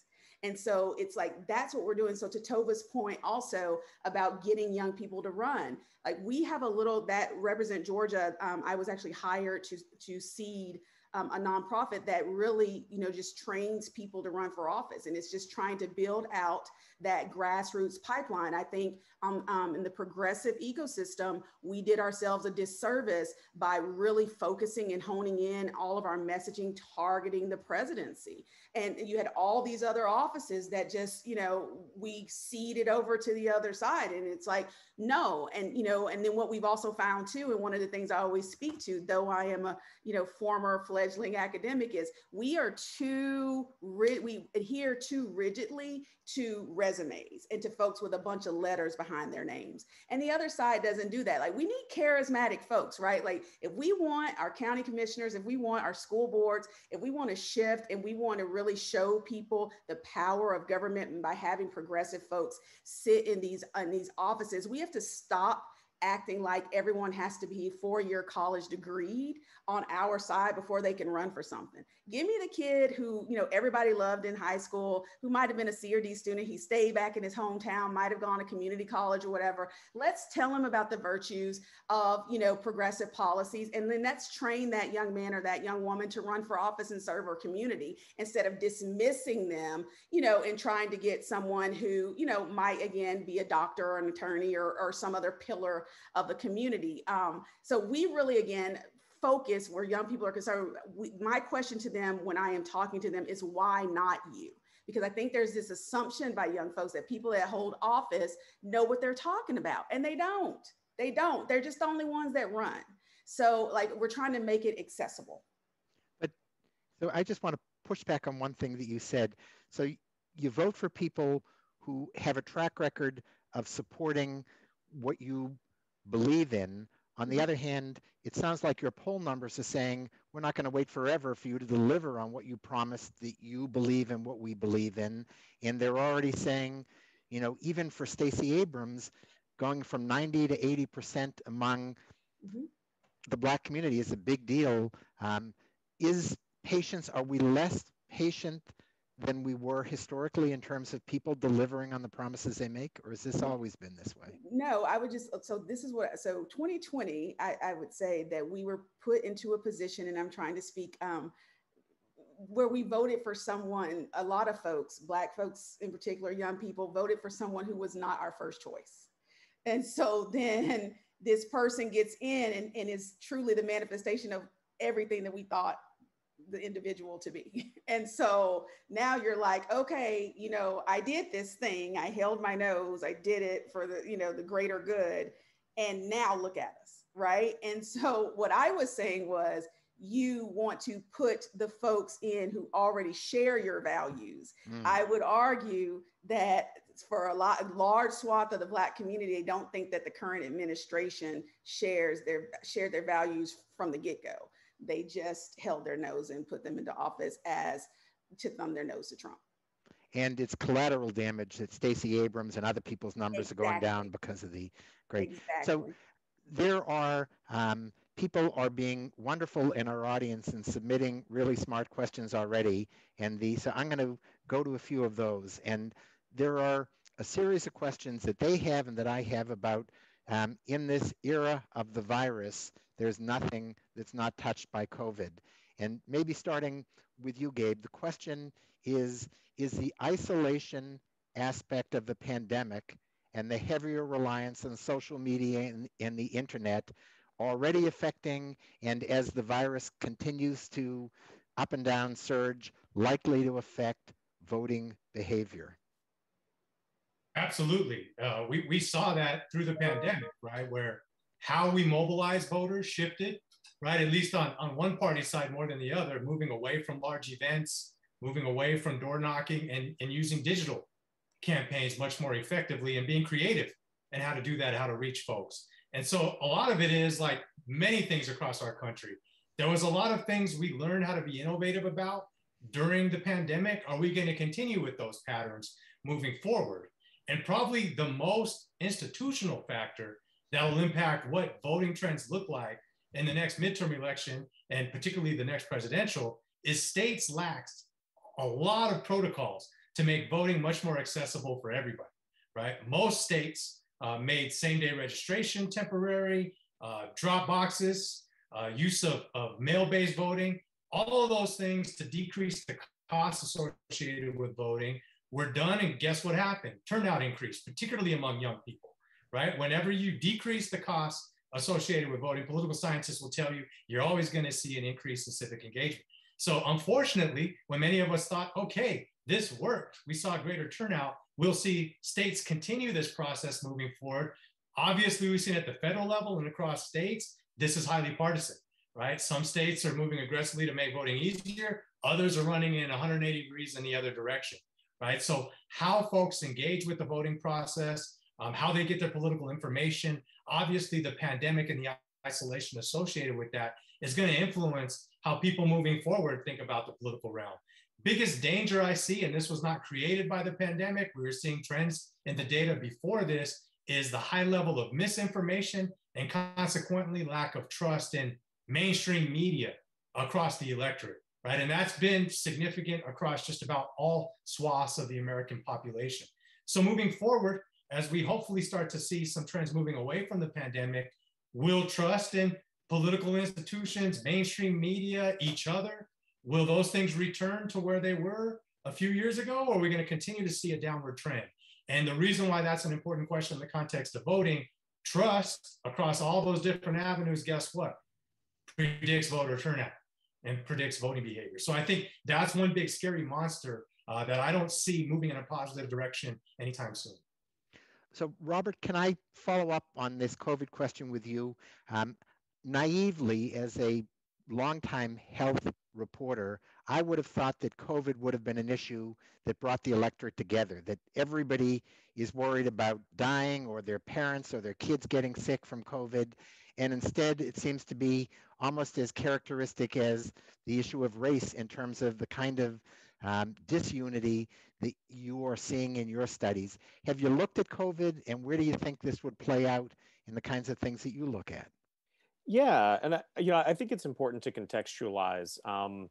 Speaker 3: And so it's like that's what we're doing. So to Tova's point also about getting young people to run, like we have a little that represent Georgia. Um, I was actually hired to to seed um, a nonprofit that really, you know, just trains people to run for office. And it's just trying to build out that grassroots pipeline. I think um, um, in the progressive ecosystem, we did ourselves a disservice by really focusing and honing in all of our messaging targeting the presidency. And you had all these other offices that just, you know, we ceded over to the other side. And it's like, no. And, you know, and then what we've also found too, and one of the things I always speak to, though I am a, you know, former fledgling academic, is we are too, we adhere too rigidly to resumes and to folks with a bunch of letters behind their names. And the other side doesn't do that. Like we need charismatic folks, right? Like if we want our county commissioners, if we want our school boards, if we want to shift and we want to really show people the power of government by having progressive folks sit in these in these offices, we have to stop acting like everyone has to be four-year college degreed on our side before they can run for something. Give me the kid who, you know, everybody loved in high school, who might have been a C or D student. He stayed back in his hometown, might have gone to community college or whatever. Let's tell him about the virtues of, you know, progressive policies. And then let's train that young man or that young woman to run for office and serve our community instead of dismissing them, you know, and trying to get someone who, you know, might again be a doctor or an attorney or, or some other pillar of the community. Um, so we really, again, focus where young people are concerned. We, my question to them when I am talking to them is why not you? Because I think there's this assumption by young folks that people that hold office know what they're talking about, and they don't. They don't. They're just the only ones that run. So, like, we're trying to make it accessible.
Speaker 2: But so I just want to push back on one thing that you said. So you vote for people who have a track record of supporting what you believe in On the other hand, it sounds like your poll numbers are saying we're not going to wait forever for you to deliver on what you promised that you believe in what we believe in. And they're already saying, you know, even for Stacey Abrams, going from 90 to 80% among mm-hmm. the Black community is a big deal. Um, is patience, are we less patient than we were historically in terms of people delivering on the promises they make, or has this always been this way?
Speaker 3: No, I would just, so this is what, so 2020, I, I would say that we were put into a position, and I'm trying to speak, um, where we voted for someone, a lot of folks, Black folks in particular, young people, voted for someone who was not our first choice. And so then [LAUGHS] this person gets in and, and is truly the manifestation of everything that we thought the individual to be. [LAUGHS] And so now you're like, okay, you know, I did this thing, I held my nose, I did it for the, you know, the greater good. And now look at us, right? And [LAUGHS] so what I was saying was, you want to put the folks in who already share your values. Mm. I would argue that for a lot large swath of the black community, they don't think that the current administration shares their share their values from the get-go they just held their nose and put them into office as to thumb their nose to Trump.
Speaker 2: And it's collateral damage that Stacey Abrams and other people's numbers exactly. are going down because of the great. Exactly. So there are um, people are being wonderful in our audience and submitting really smart questions already. And the so I'm going to go to a few of those. And there are a series of questions that they have and that I have about um, in this era of the virus, there's nothing that's not touched by COVID. And maybe starting with you, Gabe, the question is, is the isolation aspect of the pandemic and the heavier reliance on social media and, and the internet already affecting and as the virus continues to up and down surge, likely to affect voting behavior?
Speaker 5: Absolutely. Uh, we, we saw that through the pandemic, right? Where how we mobilize voters shifted, right? At least on, on one party side more than the other, moving away from large events, moving away from door knocking and, and using digital campaigns much more effectively and being creative and how to do that, how to reach folks. And so a lot of it is like many things across our country. There was a lot of things we learned how to be innovative about during the pandemic. Are we going to continue with those patterns moving forward? And probably the most institutional factor that will impact what voting trends look like in the next midterm election, and particularly the next presidential, is states lax a lot of protocols to make voting much more accessible for everybody, right? Most states uh, made same day registration temporary, uh, drop boxes, uh, use of, of mail based voting, all of those things to decrease the costs associated with voting were done. And guess what happened? Turnout increased, particularly among young people right? Whenever you decrease the cost associated with voting, political scientists will tell you you're always going to see an increase in civic engagement. So, unfortunately, when many of us thought, okay, this worked, we saw greater turnout, we'll see states continue this process moving forward. Obviously, we've seen at the federal level and across states, this is highly partisan, right? Some states are moving aggressively to make voting easier, others are running in 180 degrees in the other direction, right? So, how folks engage with the voting process, um, how they get their political information. Obviously, the pandemic and the isolation associated with that is going to influence how people moving forward think about the political realm. Biggest danger I see, and this was not created by the pandemic, we were seeing trends in the data before this, is the high level of misinformation and consequently lack of trust in mainstream media across the electorate, right? And that's been significant across just about all swaths of the American population. So moving forward, as we hopefully start to see some trends moving away from the pandemic, will trust in political institutions, mainstream media, each other? Will those things return to where they were a few years ago, or are we going to continue to see a downward trend? And the reason why that's an important question in the context of voting, trust across all those different avenues, guess what? Predicts voter turnout and predicts voting behavior. So I think that's one big scary monster uh, that I don't see moving in a positive direction anytime soon.
Speaker 2: So, Robert, can I follow up on this COVID question with you? Um, naively, as a longtime health reporter, I would have thought that COVID would have been an issue that brought the electorate together, that everybody is worried about dying or their parents or their kids getting sick from COVID. And instead, it seems to be almost as characteristic as the issue of race in terms of the kind of um, disunity that you are seeing in your studies. Have you looked at COVID and where do you think this would play out in the kinds of things that you look at?
Speaker 4: Yeah, and I, you know, I think it's important to contextualize um,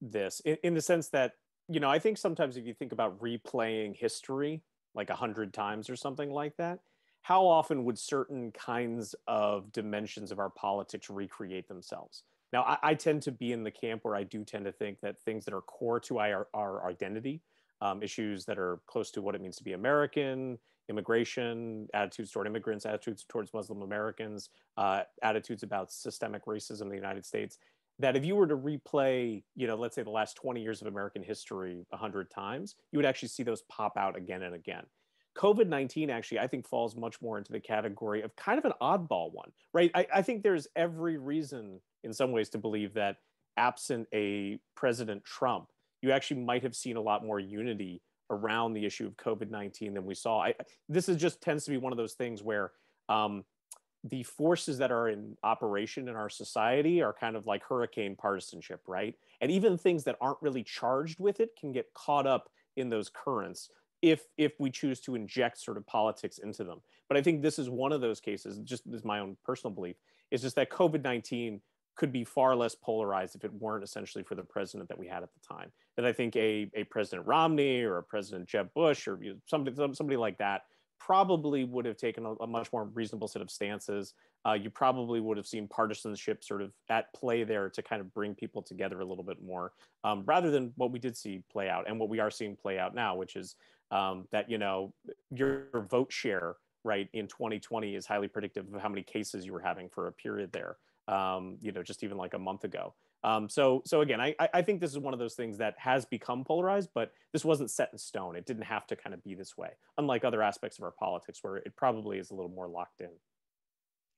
Speaker 4: this in, in the sense that you know I think sometimes if you think about replaying history like a hundred times or something like that, how often would certain kinds of dimensions of our politics recreate themselves? Now, I, I, tend to be in the camp where I do tend to think that things that are core to our, our identity, um, issues that are close to what it means to be American, immigration, attitudes toward immigrants, attitudes towards Muslim Americans, uh, attitudes about systemic racism in the United States, that if you were to replay, you know, let's say the last 20 years of American history 100 times, you would actually see those pop out again and again. COVID 19 actually, I think, falls much more into the category of kind of an oddball one, right? I, I, think there's every reason in some ways to believe that absent a President Trump, you actually might have seen a lot more unity around the issue of COVID 19 than we saw. I, this is just tends to be one of those things where um, the forces that are in operation in our society are kind of like hurricane partisanship, right? And even things that aren't really charged with it can get caught up in those currents if if we choose to inject sort of politics into them. But I think this is one of those cases. Just is my own personal belief is just that COVID nineteen could be far less polarized if it weren't essentially for the president that we had at the time. That I think a a President Romney or a President Jeb Bush or somebody somebody like that probably would have taken a, a much more reasonable set of stances. Uh, you probably would have seen partisanship sort of at play there to kind of bring people together a little bit more, um, rather than what we did see play out and what we are seeing play out now, which is um, that you know your vote share right in 2020 is highly predictive of how many cases you were having for a period there. Um, you know, just even like a month ago. Um, so, so again, I, I think this is one of those things that has become polarized, but this wasn't set in stone. It didn't have to kind of be this way, unlike other aspects of our politics where it probably is a little more locked in.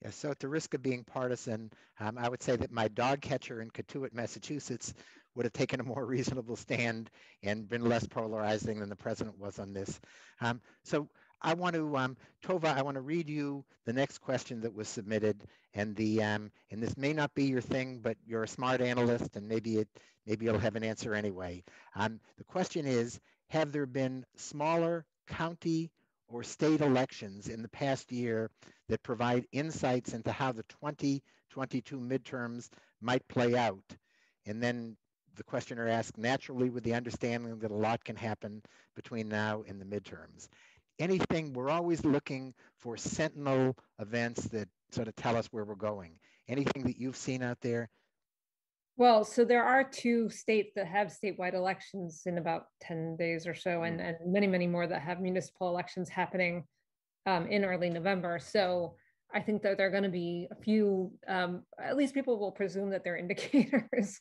Speaker 2: Yeah, so at the risk of being partisan, um, I would say that my dog catcher in Cotuit, Massachusetts, would have taken a more reasonable stand and been less polarizing than the president was on this. Um, so I want to, um, Tova, I want to read you the next question that was submitted, and the um, and this may not be your thing, but you're a smart analyst, and maybe it maybe you'll have an answer anyway. Um, the question is: Have there been smaller county or state elections in the past year that provide insights into how the 2022 midterms might play out? And then the questioner asked, naturally, with the understanding that a lot can happen between now and the midterms anything, we're always looking for sentinel events that sort of tell us where we're going. Anything that you've seen out there?
Speaker 6: Well, so there are two states that have statewide elections in about 10 days or so, and, mm. and many, many more that have municipal elections happening um, in early November. So I think that there are going to be a few, um, at least people will presume that they're [LAUGHS] indicators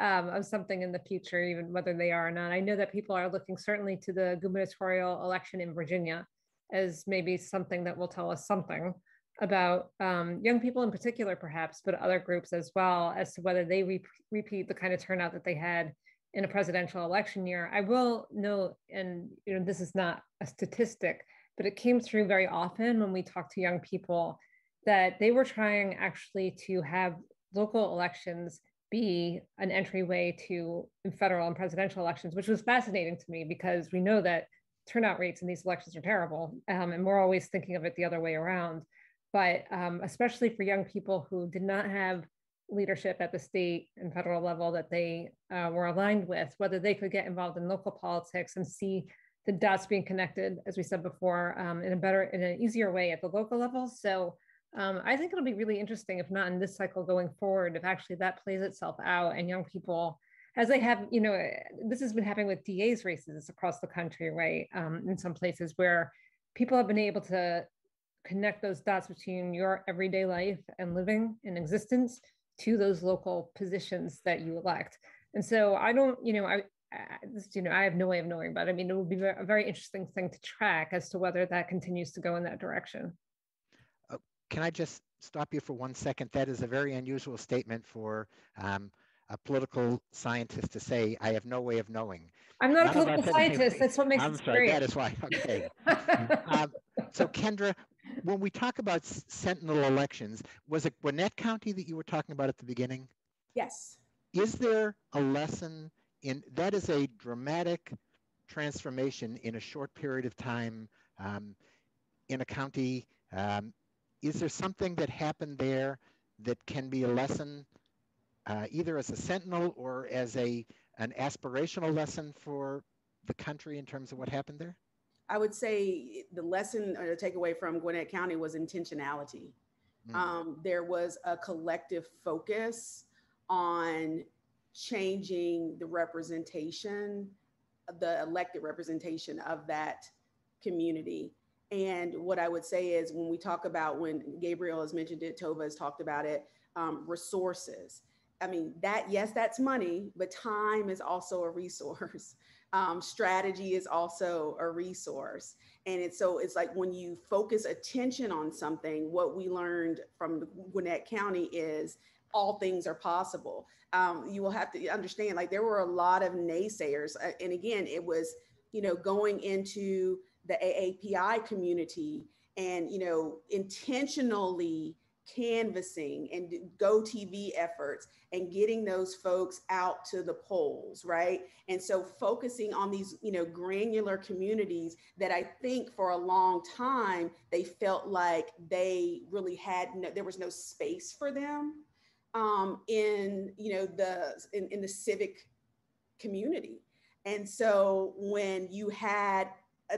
Speaker 6: um, of something in the future, even whether they are or not. I know that people are looking certainly to the gubernatorial election in Virginia as maybe something that will tell us something about um, young people in particular, perhaps, but other groups as well, as to whether they re- repeat the kind of turnout that they had in a presidential election year. I will note, and you know, this is not a statistic, but it came through very often when we talk to young people that they were trying actually to have local elections be an entryway to federal and presidential elections, which was fascinating to me because we know that turnout rates in these elections are terrible. Um, and we're always thinking of it the other way around. But um, especially for young people who did not have leadership at the state and federal level that they uh, were aligned with, whether they could get involved in local politics and see the dots being connected, as we said before, um, in a better, in an easier way at the local level. So um, I think it'll be really interesting, if not in this cycle going forward, if actually that plays itself out and young people, as they have, you know, this has been happening with DA's races across the country, right? Um, in some places where people have been able to connect those dots between your everyday life and living and existence to those local positions that you elect. And so I don't, you know, I, this, you know, I have no way of knowing, but I mean, it will be a very interesting thing to track as to whether that continues to go in that direction
Speaker 2: can I just stop you for one second? That is a very unusual statement for um, a political scientist to say, I have no way of knowing.
Speaker 6: I'm not None a political scientist. That's what makes
Speaker 2: I'm
Speaker 6: it
Speaker 2: sorry. That is why. Okay. [LAUGHS] um, so Kendra, when we talk about sentinel elections, was it Gwinnett County that you were talking about at the beginning?
Speaker 3: Yes.
Speaker 2: Is there a lesson in that is a dramatic transformation in a short period of time um, in a county? Um, is there something that happened there that can be a lesson, uh, either as a sentinel or as a an aspirational lesson for the country in terms of what happened there?
Speaker 3: I would say the lesson or the takeaway from Gwinnett County was intentionality. Mm. Um, there was a collective focus on changing the representation, the elected representation of that community. And what I would say is when we talk about, when Gabriel has mentioned it, Tova has talked about it, um, resources. I mean, that, yes, that's money, but time is also a resource. [LAUGHS] um, strategy is also a resource. And it's so it's like when you focus attention on something, what we learned from Gwinnett County is all things are possible. Um, you will have to understand, like there were a lot of naysayers, uh, and again, it was you know going into the AAPI community and you know intentionally canvassing and go TV efforts and getting those folks out to the polls, right? And so focusing on these, you know, granular communities that I think for a long time they felt like they really had no, there was no space for them um, in, you know, the in, in the civic community. And so when you had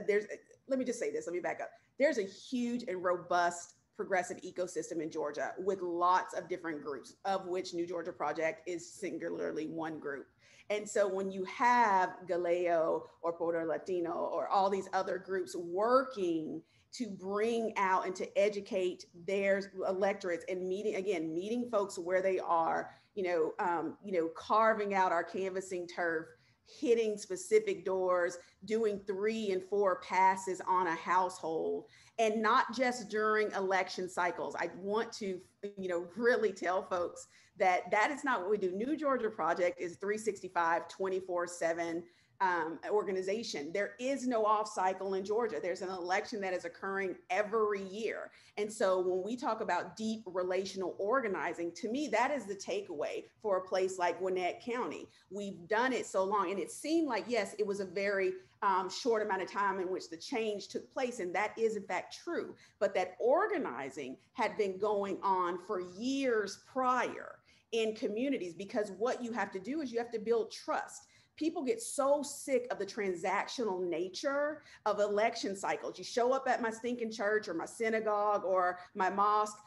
Speaker 3: there's let me just say this, let me back up. There's a huge and robust progressive ecosystem in Georgia with lots of different groups, of which New Georgia Project is singularly one group. And so when you have Galeo or Puerto Latino or all these other groups working to bring out and to educate their electorates and meeting again meeting folks where they are you know um, you know carving out our canvassing turf hitting specific doors doing three and four passes on a household and not just during election cycles. I want to, you know, really tell folks that that is not what we do. New Georgia Project is 365, 24 7 um, organization. There is no off cycle in Georgia. There's an election that is occurring every year. And so when we talk about deep relational organizing, to me, that is the takeaway for a place like Gwinnett County. We've done it so long, and it seemed like, yes, it was a very um, short amount of time in which the change took place. And that is, in fact, true. But that organizing had been going on for years prior in communities because what you have to do is you have to build trust people get so sick of the transactional nature of election cycles. You show up at my stinking church or my synagogue or my mosque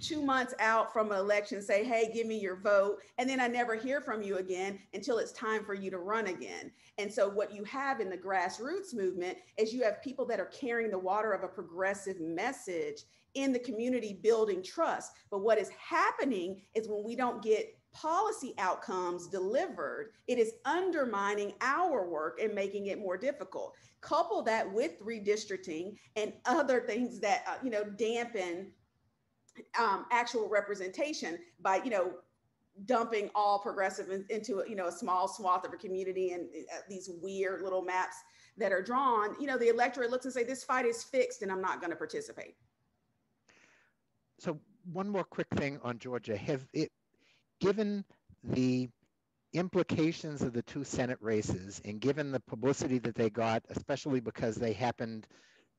Speaker 3: two months out from an election say hey give me your vote and then i never hear from you again until it's time for you to run again and so what you have in the grassroots movement is you have people that are carrying the water of a progressive message in the community building trust but what is happening is when we don't get policy outcomes delivered, it is undermining our work and making it more difficult. Couple that with redistricting and other things that uh, you know dampen um, actual representation by you know dumping all progressive in, into you know a small swath of a community and uh, these weird little maps that are drawn. You know the electorate looks and say this fight is fixed and I'm not going to participate.
Speaker 2: So one more quick thing on Georgia. Have it given the implications of the two Senate races and given the publicity that they got, especially because they happened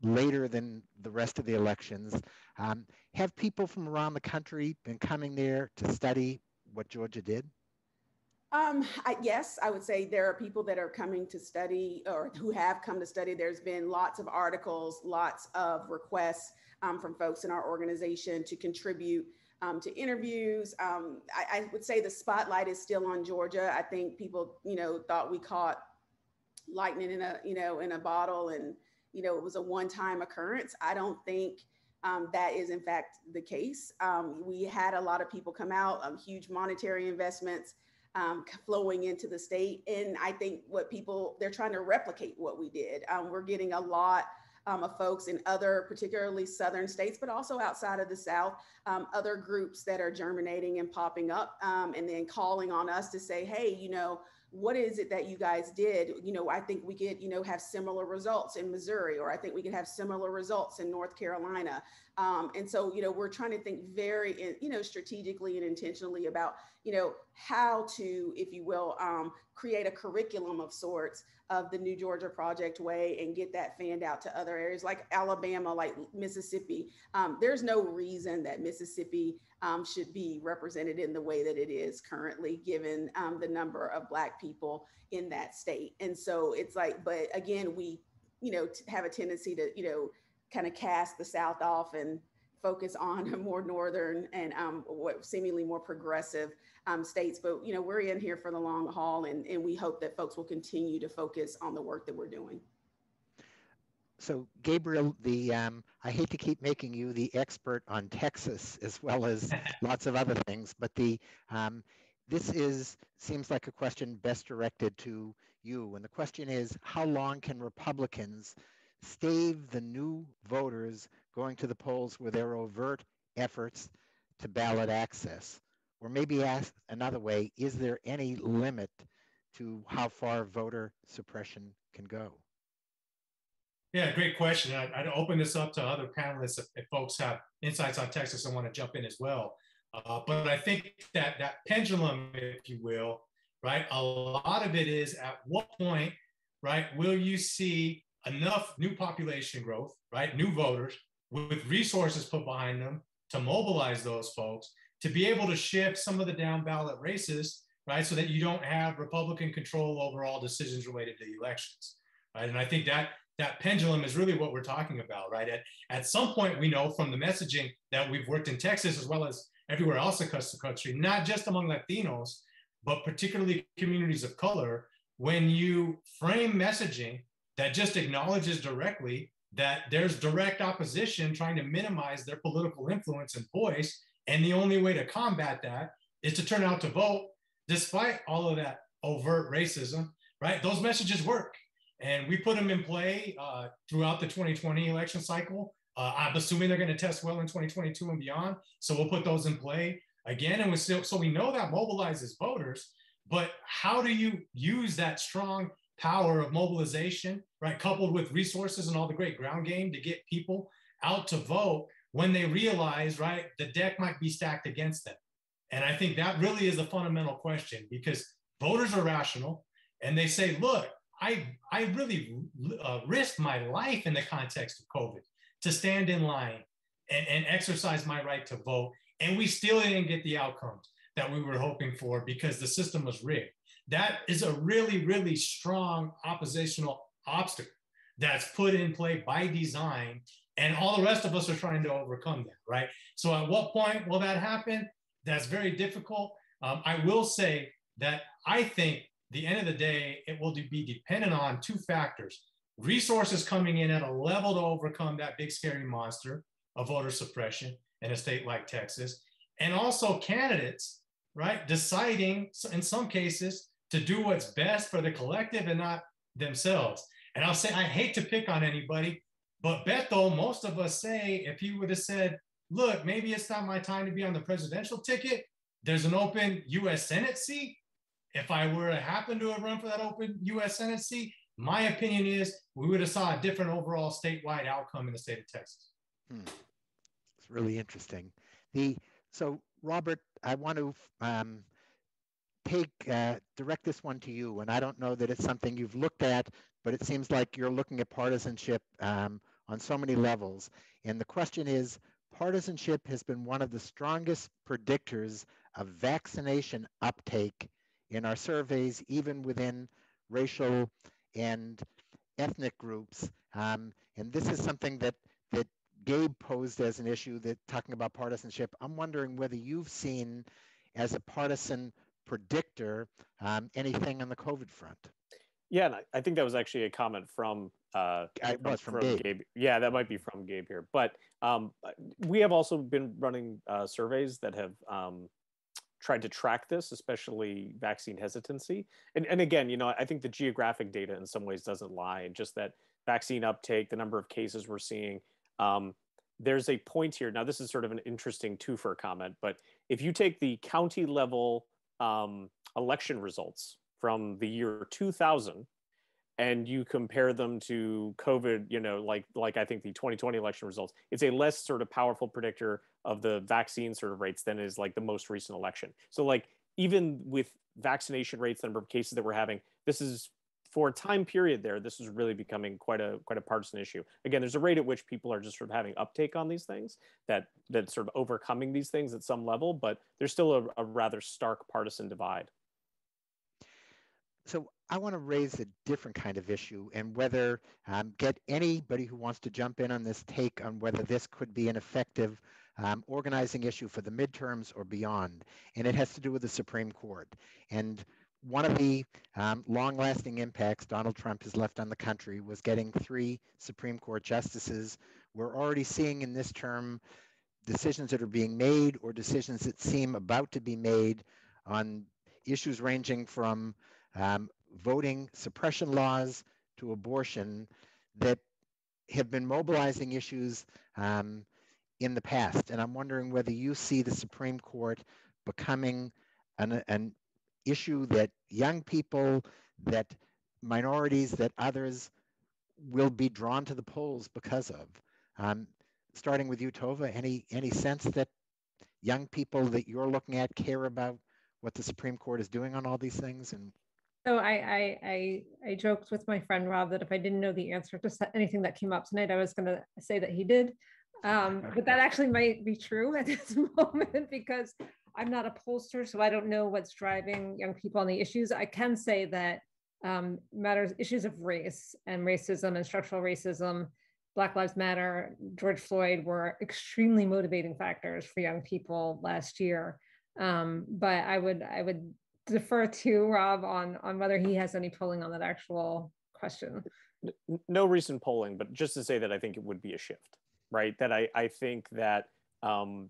Speaker 2: later than the rest of the elections, um, have people from around the country been coming there to study what Georgia did?
Speaker 3: Um, I, yes, I would say there are people that are coming to study or who have come to study. There's been lots of articles, lots of requests um, from folks in our organization to contribute um, to interviews. Um, I, I, would say the spotlight is still on Georgia. I think people, you know, thought we caught lightning in a, you know, in a bottle, and you know, it was a one-time occurrence. I don't think um, that is in fact the case. Um, we had a lot of people come out, um, huge monetary investments um, flowing into the state, and I think what people they're trying to replicate what we did. we're getting a lot um, of folks in other, particularly southern states, but also outside of the South, um, other groups that are germinating and popping up, um, and then calling on us to say, hey, you know, what is it that you guys did? You know, I think we could, you know, have similar results in Missouri, or I think we could have similar results in North Carolina. Um, and so, you know, we're trying to think very, you know, strategically and intentionally about, you know, how to, if you will, um, create a curriculum of sorts of the New Georgia Project way and get that fanned out to other areas like Alabama, like Mississippi. Um, there's no reason that Mississippi um, should be represented in the way that it is currently, given um, the number of Black people in that state. And so it's like, but again, we, you know, have a tendency to, you know, kind of cast the South off and focus on a [LAUGHS] more northern and um, what seemingly more progressive um, states. But you know, we're in here for the long haul, and, and we hope that folks will continue to focus on the work that we're doing.
Speaker 2: So Gabriel, the um, I hate to keep making you the expert on Texas as well as [LAUGHS] lots of other things, but the um, this is seems like a question best directed to you. And the question is, how long can Republicans stave the new voters going to the polls with their overt efforts to ballot access? Or maybe asked another way, is there any limit to how far voter suppression can go?
Speaker 5: Yeah, great question. I'd, I'd open this up to other panelists if, if, folks have insights on Texas and want to jump in as well. Uh, but I think that that pendulum, if you will, right, a lot of it is at what point, right, will you see enough new population growth, right, new voters with resources put behind them to mobilize those folks to be able to shift some of the down ballot races, right? So that you don't have Republican control over all decisions related to elections, right? And I think that that pendulum is really what we're talking about, right? At, at some point, we know from the messaging that we've worked in Texas as well as everywhere else across the country, not just among Latinos, but particularly communities of color, when you frame messaging that just acknowledges directly that there's direct opposition trying to minimize their political influence and voice and the only way to combat that is to turn out to vote despite all of that overt racism, right? Those messages work. And we put them in play uh, throughout the 2020 election cycle. Uh, I'm assuming they're going to test well in 2022 and beyond. So we'll put those in play again. And we still, so we know that mobilizes voters, but how do you use that strong power of mobilization, right? Coupled with resources and all the great ground game to get people out to vote when they realize, right, the deck might be stacked against them. And I think that really is a fundamental question because voters are rational and they say, look, I, I really uh, risked my life in the context of COVID to stand in line and, and exercise my right to vote. And we still didn't get the outcomes that we were hoping for because the system was rigged. That is a really, really strong oppositional obstacle that's put in play by design and all the rest of us are trying to overcome that, right? So at what point will that happen? That's very difficult. Um, I will say that I think the end of the day, it will be dependent on two factors. Resources coming in at a level to overcome that big scary monster of voter suppression in a state like Texas, and also candidates, right, deciding in some cases to do what's best for the collective and not themselves. And I'll say, I hate to pick on anybody, but Beto, most of us say if he would have said, look, maybe it's not my time to be on the presidential ticket, there's an open US Senate seat. If I were to happen to have run for that open US Senate seat, my opinion is we would have saw a different overall statewide outcome in the state of Texas. Hmm.
Speaker 2: It's really interesting. The so Robert, I want to um, take uh, direct this one to you, and I don't know that it's something you've looked at, but it seems like you're looking at partisanship um, on so many levels. And the question is, partisanship has been one of the strongest predictors of vaccination uptake in our surveys, even within racial and ethnic groups. Um, and this is something that that Gabe posed as an issue that talking about partisanship. I'm wondering whether you've seen as a partisan predictor um, anything on the COVID front.
Speaker 4: Yeah, and I think that was actually a comment from uh,
Speaker 2: it was from, from Gabe. Gabe.
Speaker 4: Yeah, that might be from Gabe here. But um, we have also been running uh, surveys that have um, tried to track this, especially vaccine hesitancy. And, and again, you know, I think the geographic data in some ways doesn't lie. and Just that vaccine uptake, the number of cases we're seeing, um, there's a point here. Now, this is sort of an interesting twofer comment, but if you take the county level um, election results from the year 2000 and you compare them to COVID, you know, like like I think the 2020 election results, it's a less sort of powerful predictor of the vaccine sort of rates than is like the most recent election. So like even with vaccination rates, the number of cases that we're having, this is for a time period there, this is really becoming quite a quite a partisan issue. Again, there's a rate at which people are just sort of having uptake on these things that that sort of overcoming these things at some level, but there's still a, a rather stark partisan divide.
Speaker 2: So I want to raise a different kind of issue and whether um, get anybody who wants to jump in on this take on whether this could be an effective um, organizing issue for the midterms or beyond. And it has to do with the Supreme Court. And one of the um, long-lasting impacts Donald Trump has left on the country was getting three Supreme Court justices. We're already seeing in this term decisions that are being made or decisions that seem about to be made on issues ranging from um, voting suppression laws to abortion that have been mobilizing issues um, in the past. And I'm wondering whether you see the Supreme Court becoming an, an issue that young people, that minorities, that others will be drawn to the polls because of. Um, starting with you, Tova, any any sense that young people that you're looking at care about what the Supreme Court is doing on all these things? And
Speaker 6: so I I I, I joked with my friend Rob that if I didn't know the answer to anything that came up tonight, I was going to say that he did. Um, but that actually might be true at [LAUGHS] this moment because I'm not a pollster, so I don't know what's driving young people on the issues. I can say that um, matters issues of race and racism and structural racism, Black Lives Matter, George Floyd were extremely motivating factors for young people last year. Um, but I would I would defer to Rob on on whether he has any polling on that actual question.
Speaker 4: No recent polling, but just to say that I think it would be a shift, right? That I I think that um,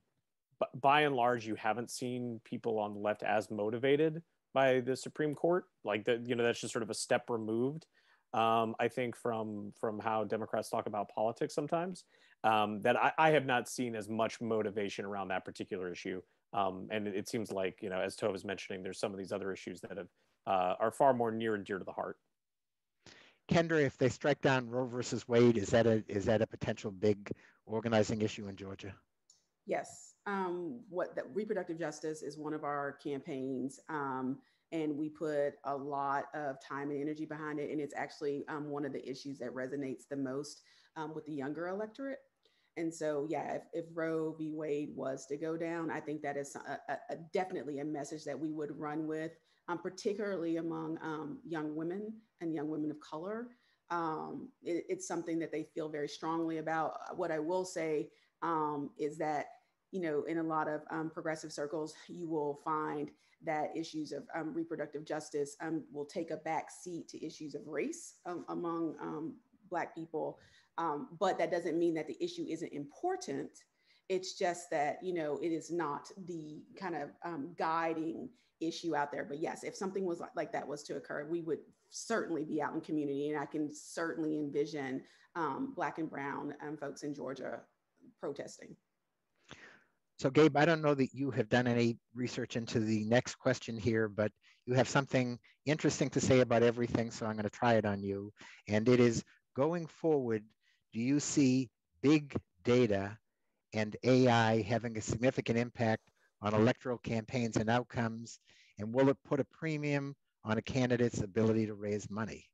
Speaker 4: by and large, you haven't seen people on the left as motivated by the Supreme Court. Like that, you know, that's just sort of a step removed. Um, I think from from how Democrats talk about politics sometimes, um, that I, I, have not seen as much motivation around that particular issue. Um, and it, it, seems like you know, as Tova was mentioning, there's some of these other issues that have uh, are far more near and dear to the heart.
Speaker 2: Kendra, if they strike down Roe versus Wade, is that a is that a potential big organizing issue in Georgia?
Speaker 3: Yes, um, what the reproductive justice is one of our campaigns. Um, and we put a lot of time and energy behind it. And it's actually um, one of the issues that resonates the most um, with the younger electorate. And so, yeah, if, if, Roe v. Wade was to go down, I think that is a, a, a definitely a message that we would run with, um, particularly among um, young women and young women of color. Um, it, it's something that they feel very strongly about. What I will say um, is that you know, in a lot of um, progressive circles, you will find that issues of um, reproductive justice um, will take a back seat to issues of race um, among um, Black people. Um, but that doesn't mean that the issue isn't important. It's just that, you know, it is not the kind of um, guiding issue out there. But yes, if something was like, like, that was to occur, we would certainly be out in community. And I can certainly envision um, Black and Brown um, folks in Georgia protesting.
Speaker 2: So Gabe, I don't know that you have done any research into the next question here, but you have something interesting to say about everything, so I'm going to try it on you. And it is going forward, do you see big data and AI having a significant impact on electoral campaigns and outcomes? And will it put a premium on a candidate's ability to raise money?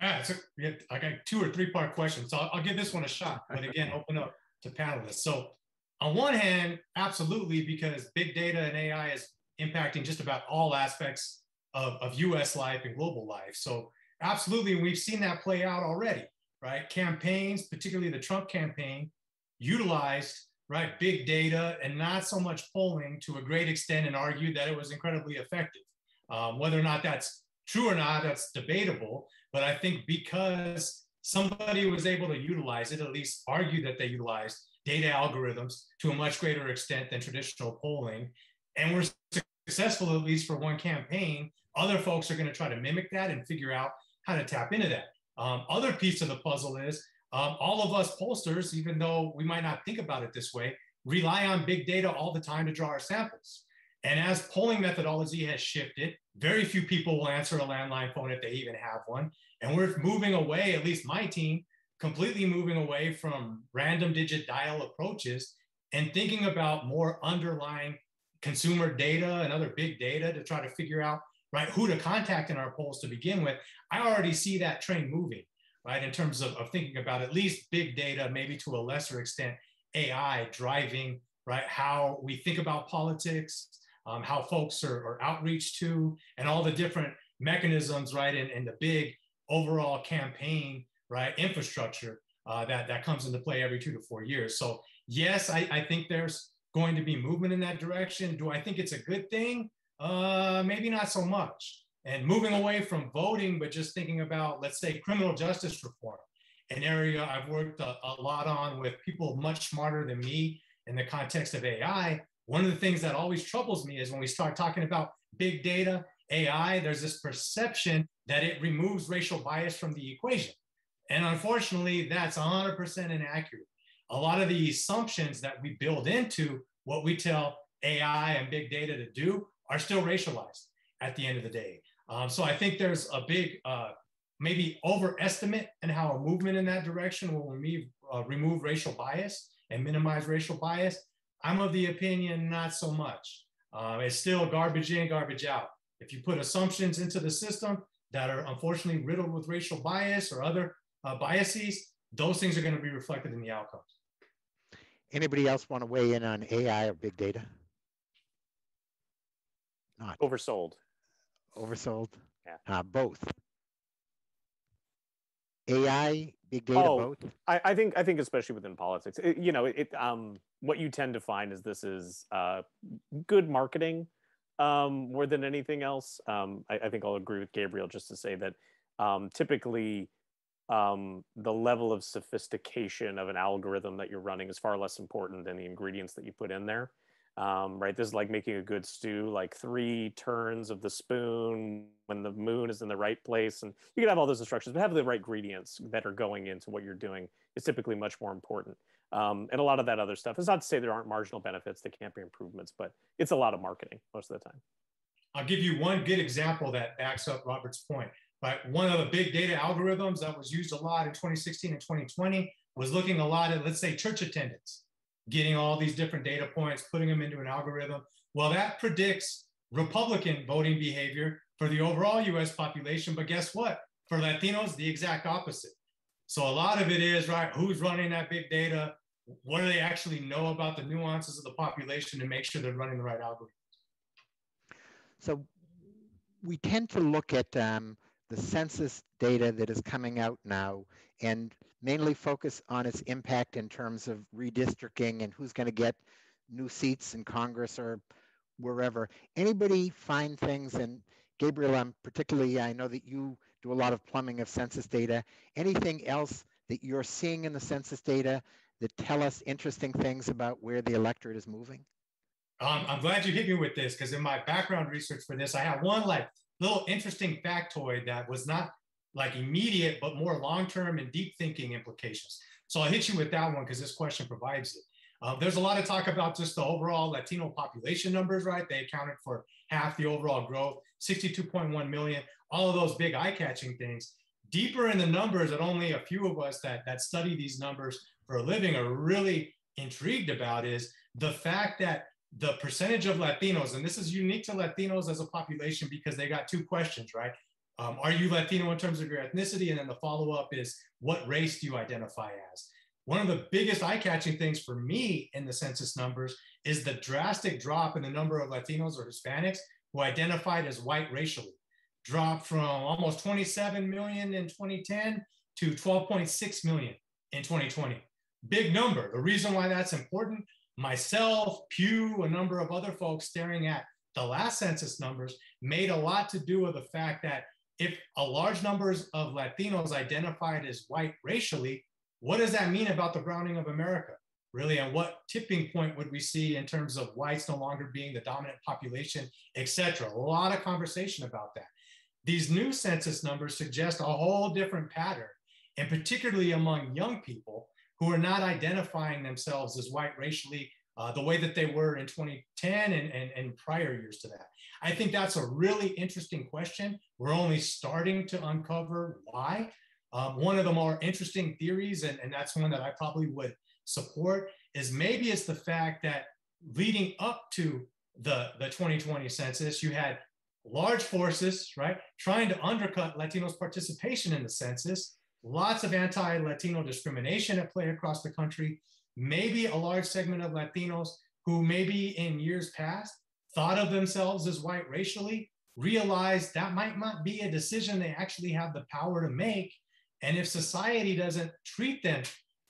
Speaker 5: Yeah, so I got two or three part questions. So I'll, I'll give this one a shot, but again, [LAUGHS] open up to panelists. So on one hand, absolutely, because big data and AI is impacting just about all aspects of, of US life and global life. So absolutely, we've seen that play out already, right? Campaigns, particularly the Trump campaign, utilized right big data and not so much polling to a great extent and argued that it was incredibly effective. Um, whether or not that's true or not, that's debatable. But I think because somebody was able to utilize it, at least argue that they utilized data algorithms to a much greater extent than traditional polling. And we're successful, at least for one campaign. Other folks are going to try to mimic that and figure out how to tap into that. Um, other piece of the puzzle is um, all of us pollsters, even though we might not think about it this way, rely on big data all the time to draw our samples. And as polling methodology has shifted, very few people will answer a landline phone if they even have one. And we're moving away, at least my team, completely moving away from random digit dial approaches and thinking about more underlying consumer data and other big data to try to figure out right? Who to contact in our polls to begin with. I already see that train moving right? In terms of, of thinking about at least big data maybe to a lesser extent ai driving right? How we think about politics um, how folks are, are outreach to and all the different mechanisms right? And, and the big overall campaign right? Infrastructure uh, that that comes into play every two to four years. So yes I, I think there's going to be movement in that direction. Do i think it's a good thing uh, maybe not so much. And moving away from voting but just thinking about let's say criminal justice reform an area i've worked a, a lot on with people much smarter than me in the context of ai one of the things that always troubles me is when we start talking about big data ai there's this perception that it removes racial bias from the equation. And unfortunately, that's 100% inaccurate. A lot of the assumptions that we build into what we tell AI and big data to do are still racialized at the end of the day. Um, so I think there's a big, uh, maybe overestimate in how a movement in that direction will remove, uh, remove racial bias and minimize racial bias. I'm of the opinion not so much. Uh, it's still garbage in, garbage out. If you put assumptions into the system that are unfortunately riddled with racial bias or other uh, biases, those things are going to be reflected in the outcomes.
Speaker 2: Anybody else want to weigh in on AI or big data?
Speaker 4: Not oversold.
Speaker 2: Oversold.
Speaker 4: Yeah.
Speaker 2: Uh, both. AI, big data,
Speaker 4: oh,
Speaker 2: both.
Speaker 4: I, I, think I think especially within politics, it, you know, it, it, um what you tend to find is this is uh, good marketing um, more than anything else. Um, I, I, think I'll agree with Gabriel just to say that um, typically um, the level of sophistication of an algorithm that you're running is far less important than the ingredients that you put in there. Um, right, this is like making a good stew, like three turns of the spoon when the moon is in the right place, and you can have all those instructions, but have the right ingredients that are going into what you're doing is typically much more important. Um, and a lot of that other stuff is not to say there aren't marginal benefits, there can't be improvements, but it's a lot of marketing most of the time.
Speaker 5: I'll give you one good example that backs up Robert's point. But One of the big data algorithms that was used a lot in 2016 and 2020 was looking a lot at, let's say, church attendance, getting all these different data points, putting them into an algorithm. Well, that predicts Republican voting behavior for the overall US population. But guess what? For Latinos, the exact opposite. So a lot of it is, right, who's running that big data? What do they actually know about the nuances of the population to make sure they're running the right algorithm?
Speaker 2: So we tend to look at um, the census data that is coming out now and mainly focus on its impact in terms of redistricting and who's going to get new seats in Congress or wherever. Anybody find things, and Gabriel, I'm particularly, I know that you do a lot of plumbing of census data. Anything else that you're seeing in the census data that tell us interesting things about where the electorate is moving?
Speaker 5: Um, I'm glad you hit me with this because in my background research for this, I have one like little interesting factoid that was not like immediate, but more long-term and deep thinking implications. So I'll hit you with that one because this question provides it. Uh, there's a lot of talk about just the overall Latino population numbers, right? They accounted for half the overall growth, 62.1 million, all of those big eye-catching things. Deeper in the numbers that only a few of us that, that study these numbers for a living are really intrigued about is the fact that the percentage of Latinos, and this is unique to Latinos as a population because they got two questions, right? Um, are you Latino in terms of your ethnicity? And then the follow up is, what race do you identify as? One of the biggest eye catching things for me in the census numbers is the drastic drop in the number of Latinos or Hispanics who identified as white racially. Dropped from almost 27 million in 2010 to 12.6 million in 2020. Big number. The reason why that's important myself, Pew, a number of other folks staring at the last census numbers made a lot to do with the fact that if a large numbers of Latinos identified as white racially, what does that mean about the browning of America? Really, and what tipping point would we see in terms of whites no longer being the dominant population, et cetera? A lot of conversation about that. these new census numbers suggest a whole different pattern, and particularly among young people who are not identifying themselves as white racially uh, the way that they were in 2010 and, and, and prior years to that. I think that's a really interesting question. We're only starting to uncover why. Um, one of the more interesting theories, and, and that's one that I probably would support, is maybe it's the fact that leading up to the, the 2020 census, you had large forces, right, trying to undercut Latinos' participation in the census, lots of anti Latino discrimination at play across the country, maybe a large segment of Latinos who maybe in years past thought of themselves as white racially, realized that might not be a decision they actually have the power to make. And if society doesn't treat them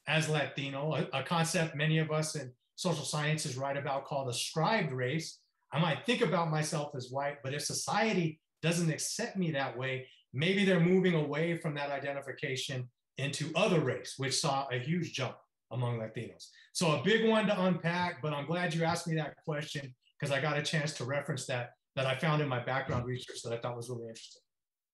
Speaker 5: as Latino, a, a concept many of us in social sciences write about called ascribed race, I might think about myself as white, but if society doesn't accept me that way, maybe they're moving away from that identification into other race, which saw a huge jump among Latinos. So a big one to unpack, but I'm glad you asked me that question because I got a chance to reference that that I found in my background research that I thought was really interesting.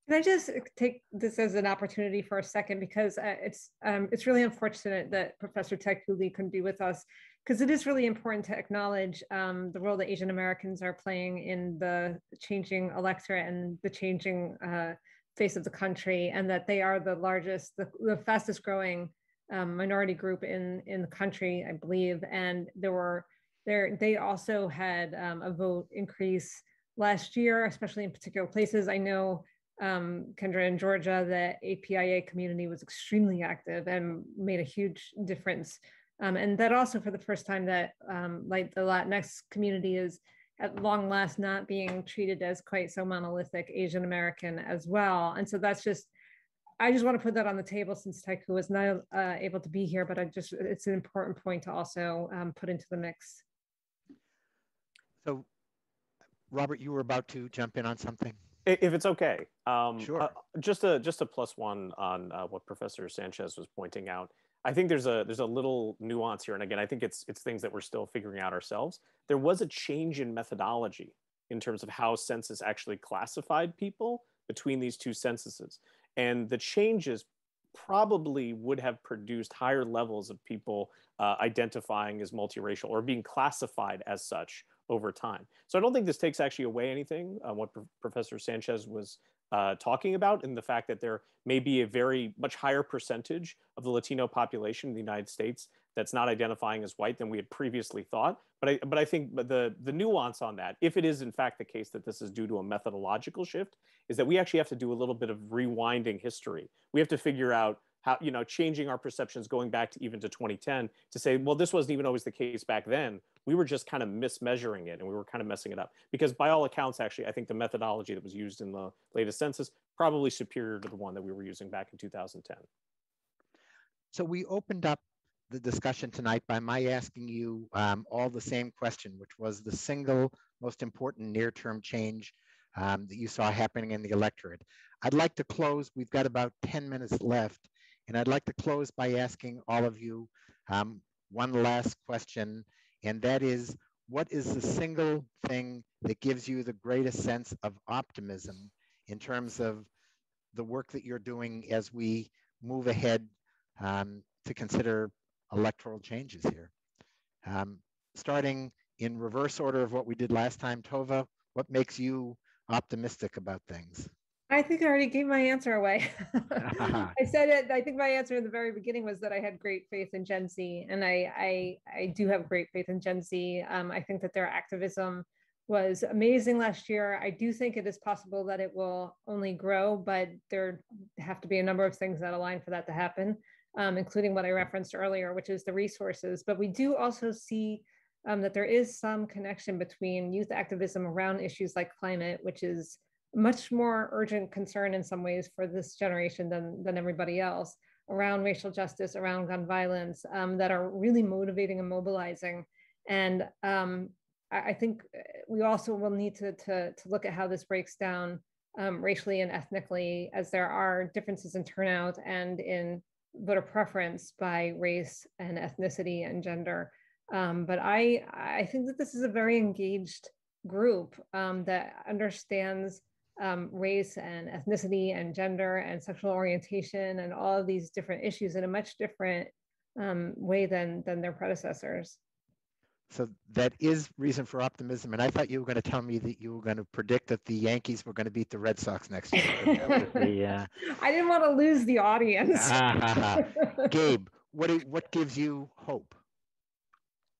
Speaker 6: Can I just take this as an opportunity for a second because uh, it's um, it's really unfortunate that Professor Taeku Lee couldn't be with us because it is really important to acknowledge um, the role that Asian Americans are playing in the changing electorate and the changing uh, face of the country, and that they are the largest, the, the fastest growing um, minority group in in the country, I believe, and there were there they also had um, a vote increase last year, especially in particular places. I know um, Kendra in Georgia, the APIA community was extremely active and made a huge difference. Um, and that also for the first time that um, like the Latinx community is at long last not being treated as quite so monolithic Asian American as well. And so that's just I just want to put that on the table since Taeku was not uh, able to be here, but I just, it's an important point to also um, put into the mix.
Speaker 2: So Robert, you were about to jump in on something.
Speaker 4: If it's okay.
Speaker 2: Um, sure. Uh,
Speaker 4: just a just a plus one on uh, what Professor Sanchez was pointing out. I think there's a there's a little nuance here, and again, I think it's it's things that we're still figuring out ourselves. There was a change in methodology in terms of how census actually classified people between these two censuses. And the changes probably would have produced higher levels of people uh, identifying as multiracial or being classified as such over time. So I don't think this takes actually away anything uh, what Pro Professor Sanchez was uh, talking about in the fact that there may be a very much higher percentage of the Latino population in the United States that's not identifying as white than we had previously thought. But I, but I think the, the nuance on that, if it is in fact the case that this is due to a methodological shift, is that we actually have to do a little bit of rewinding history. We have to figure out how, you know, changing our perceptions going back to even to 2010 to say, well, this wasn't even always the case back then. We were just kind of mismeasuring it and we were kind of messing it up. Because by all accounts, actually, I think the methodology that was used in the latest census probably superior to the one that we were using back in 2010.
Speaker 2: So we opened up the discussion tonight by my asking you um, all the same question, which was the single most important near-term change um, that you saw happening in the electorate. I'd like to close, we've got about 10 minutes left, and I'd like to close by asking all of you um, one last question, and that is, what is the single thing that gives you the greatest sense of optimism in terms of the work that you're doing as we move ahead um, to consider electoral changes here. Um, starting in reverse order of what we did last time, Tova, what makes you optimistic about things?
Speaker 6: I think I already gave my answer away. [LAUGHS] [LAUGHS] I said it. I think my answer in the very beginning was that I had great faith in Gen Z, and I I, I do have great faith in Gen Z. Um, I think that their activism was amazing last year. I do think it is possible that it will only grow, but there have to be a number of things that align for that to happen um, including what I referenced earlier, which is the resources. But we do also see um, that there is some connection between youth activism around issues like climate, which is much more urgent concern in some ways for this generation than, than everybody else, around racial justice, around gun violence, um, that are really motivating and mobilizing. And um, I, I, think uh, we also will need to, to, to look at how this breaks down um, racially and ethnically, as there are differences in turnout and in voter preference by race and ethnicity and gender. Um, but I, I think that this is a very engaged group um, that understands um, race and ethnicity and gender and sexual orientation and all of these different issues in a much different um, way than than their predecessors.
Speaker 2: So that is reason for optimism. And I thought you were going to tell me that you were going to predict that the Yankees were going to beat the Red Sox next year. [LAUGHS]
Speaker 6: be, uh... [LAUGHS] I didn't want to lose the audience. [LAUGHS]
Speaker 2: Gabe, what what gives you hope?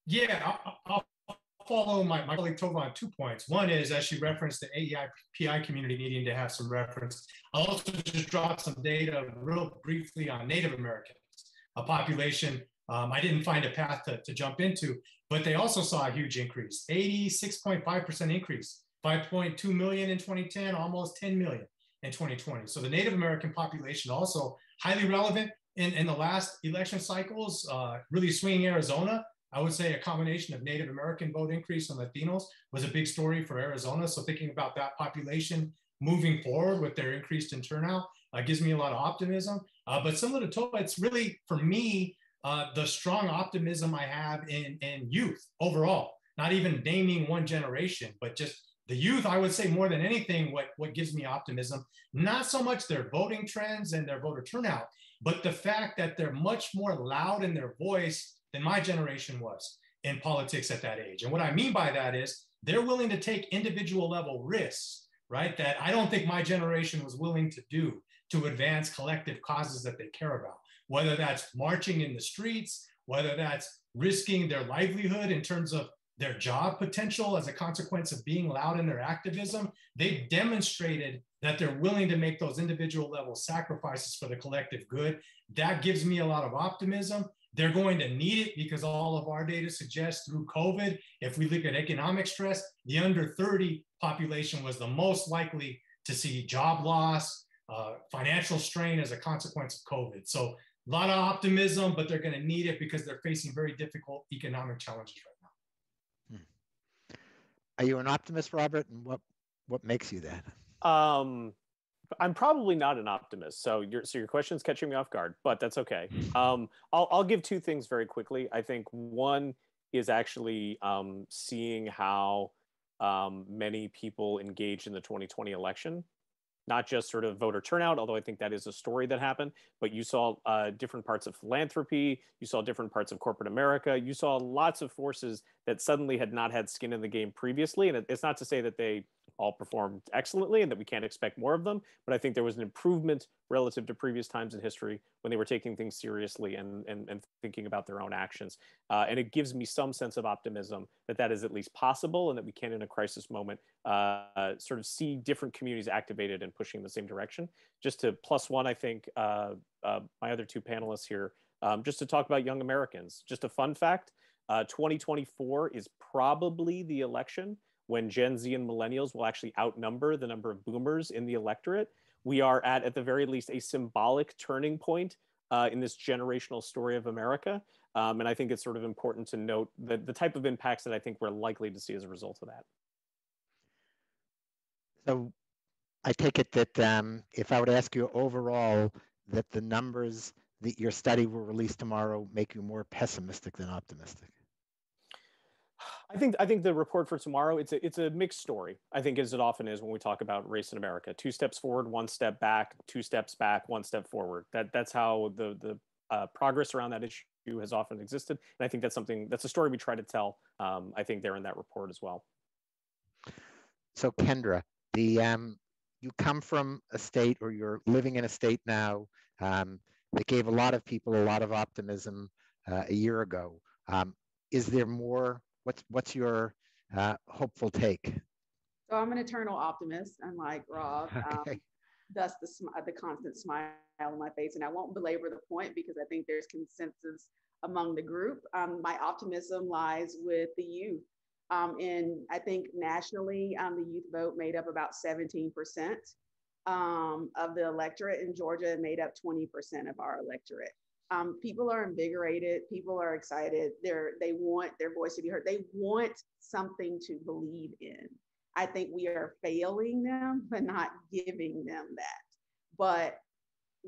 Speaker 5: Yeah, I'll, I'll follow my, my colleague Tova on two points. One is, as she referenced the AAPI community needing to have some reference. I'll also just drop some data real briefly on Native Americans, a population um, I didn't find a path to, to jump into, but they also saw a huge increase, 86.5% increase, 5.2 million in 2010, almost 10 million in 2020. So the Native American population also highly relevant in, in the last election cycles, uh, really swinging Arizona. I would say a combination of Native American vote increase and Latinos was a big story for Arizona. So thinking about that population moving forward with their increased in turnout uh, gives me a lot of optimism. Uh, but similar to Tova, it's really for me uh, the strong optimism I have in, in youth overall, not even naming one generation, but just the youth, I would say more than anything, what, what gives me optimism, not so much their voting trends and their voter turnout, but the fact that they're much more loud in their voice than my generation was in politics at that age. And what I mean by that is they're willing to take individual level risks, right? That I don't think my generation was willing to do to advance collective causes that they care about whether that's marching in the streets, whether that's risking their livelihood in terms of their job potential as a consequence of being loud in their activism, they've demonstrated that they're willing to make those individual level sacrifices for the collective good. That gives me a lot of optimism. They're going to need it because all of our data suggests through COVID, if we look at economic stress, the under 30 population was the most likely to see job loss, uh, financial strain as a consequence of COVID. So a lot of optimism, but they're going to need it because they're facing very difficult economic challenges right now.
Speaker 2: Hmm. Are you an optimist, Robert? And what what makes you that?
Speaker 4: Um, I'm probably not an optimist. So your so your question's catching me off guard, but that's okay. Um, I'll I'll give two things very quickly. I think one is actually um, seeing how um, many people engaged in the 2020 election not just sort of voter turnout, although I think that is a story that happened, but you saw uh, different parts of philanthropy, you saw different parts of corporate America, you saw lots of forces that suddenly had not had skin in the game previously. And it's not to say that they all performed excellently and that we can't expect more of them. But I think there was an improvement relative to previous times in history when they were taking things seriously and, and, and thinking about their own actions. Uh, and it gives me some sense of optimism that that is at least possible and that we can, in a crisis moment, uh, sort of see different communities activated and pushing in the same direction. Just to plus one, I think uh, uh my other two panelists here, um, just to talk about young Americans. Just a fun fact. Uh, 2024 is probably the election when Gen Z and millennials will actually outnumber the number of boomers in the electorate. We are at, at the very least, a symbolic turning point uh, in this generational story of America. Um, and I think it's sort of important to note the, the type of impacts that I think we're likely to see as a result of that.
Speaker 2: So I take it that um, if I would ask you overall, that the numbers that your study will release tomorrow make you more pessimistic than optimistic?
Speaker 4: I think I think the report for tomorrow it's a it's a mixed story. I think as it often is when we talk about race in America, two steps forward, one step back, two steps back, one step forward. That that's how the the uh, progress around that issue has often existed, and I think that's something that's a story we try to tell. Um, I think they're in that report as well.
Speaker 2: So Kendra, the um, you come from a state, or you're living in a state now um, that gave a lot of people a lot of optimism uh, a year ago. Um, is there more what's what's your uh, hopeful take?
Speaker 3: So I'm an eternal optimist, unlike Rob. [LAUGHS] Okay. Um, thus the the constant smile on my face, and I won't belabor the point because I think there's consensus among the group. Um, my optimism lies with the youth. Um, and I think nationally, um, the youth vote made up about 17% um, of the electorate in Georgia, made up 20% of our electorate um, people are invigorated people are excited they're they want their voice to be heard they want something to believe in. I think we are failing them [LAUGHS] but not giving them that. But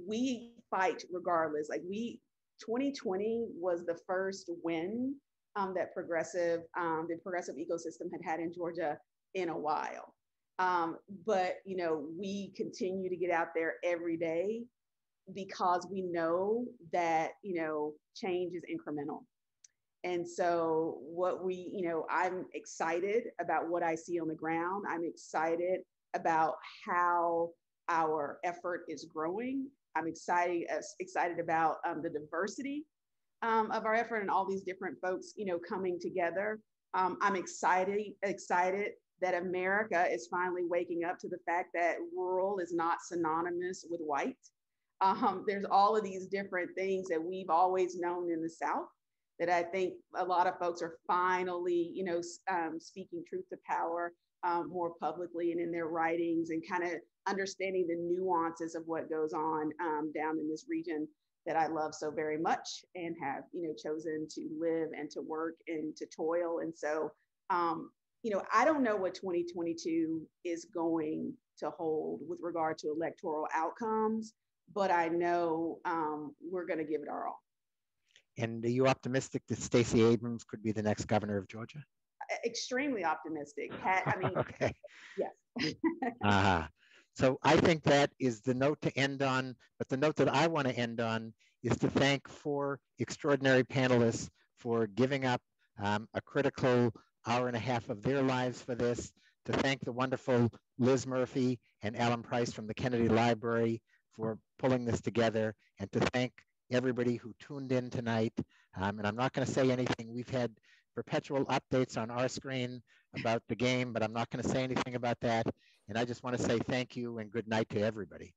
Speaker 3: we fight regardless like we 2020 was the first win um, that progressive um, the progressive ecosystem had had in georgia in a while. Um, but you know, we continue to get out there every day because we know that you know change is incremental. And so, what we, you know, I'm excited about what I see on the ground. I'm excited about how our effort is growing. I'm excited excited about um, the diversity um, of our effort and all these different folks, you know, coming together. Um, I'm excited excited that America is finally waking up to the fact that rural is not synonymous with white. Um, there's all of these different things that we've always known in the South that I think a lot of folks are finally, you know, um, speaking truth to power um, more publicly and in their writings and kind of understanding the nuances of what goes on um, down in this region that I love so very much and have, you know, chosen to live and to work and to toil. And so, um, you know, I don't know what 2022 is going to hold with regard to electoral outcomes, but I know um, we're going to give it our all.
Speaker 2: And are you optimistic that Stacey Abrams could be the next governor of Georgia?
Speaker 3: Extremely optimistic. [LAUGHS] I mean,
Speaker 2: okay.
Speaker 3: Yes. [LAUGHS]
Speaker 2: uh-huh. So I think that is the note to end on. But the note that I want to end on is to thank four extraordinary panelists for giving up um, a critical hour and a half of their lives for this, to thank the wonderful Liz Murphy and Alan Price from the Kennedy Library for pulling this together, and to thank everybody who tuned in tonight. Um, and I'm not going to say anything. We've had perpetual updates on our screen about the game, but I'm not going to say anything about that. And I just want to say thank you and good night to everybody.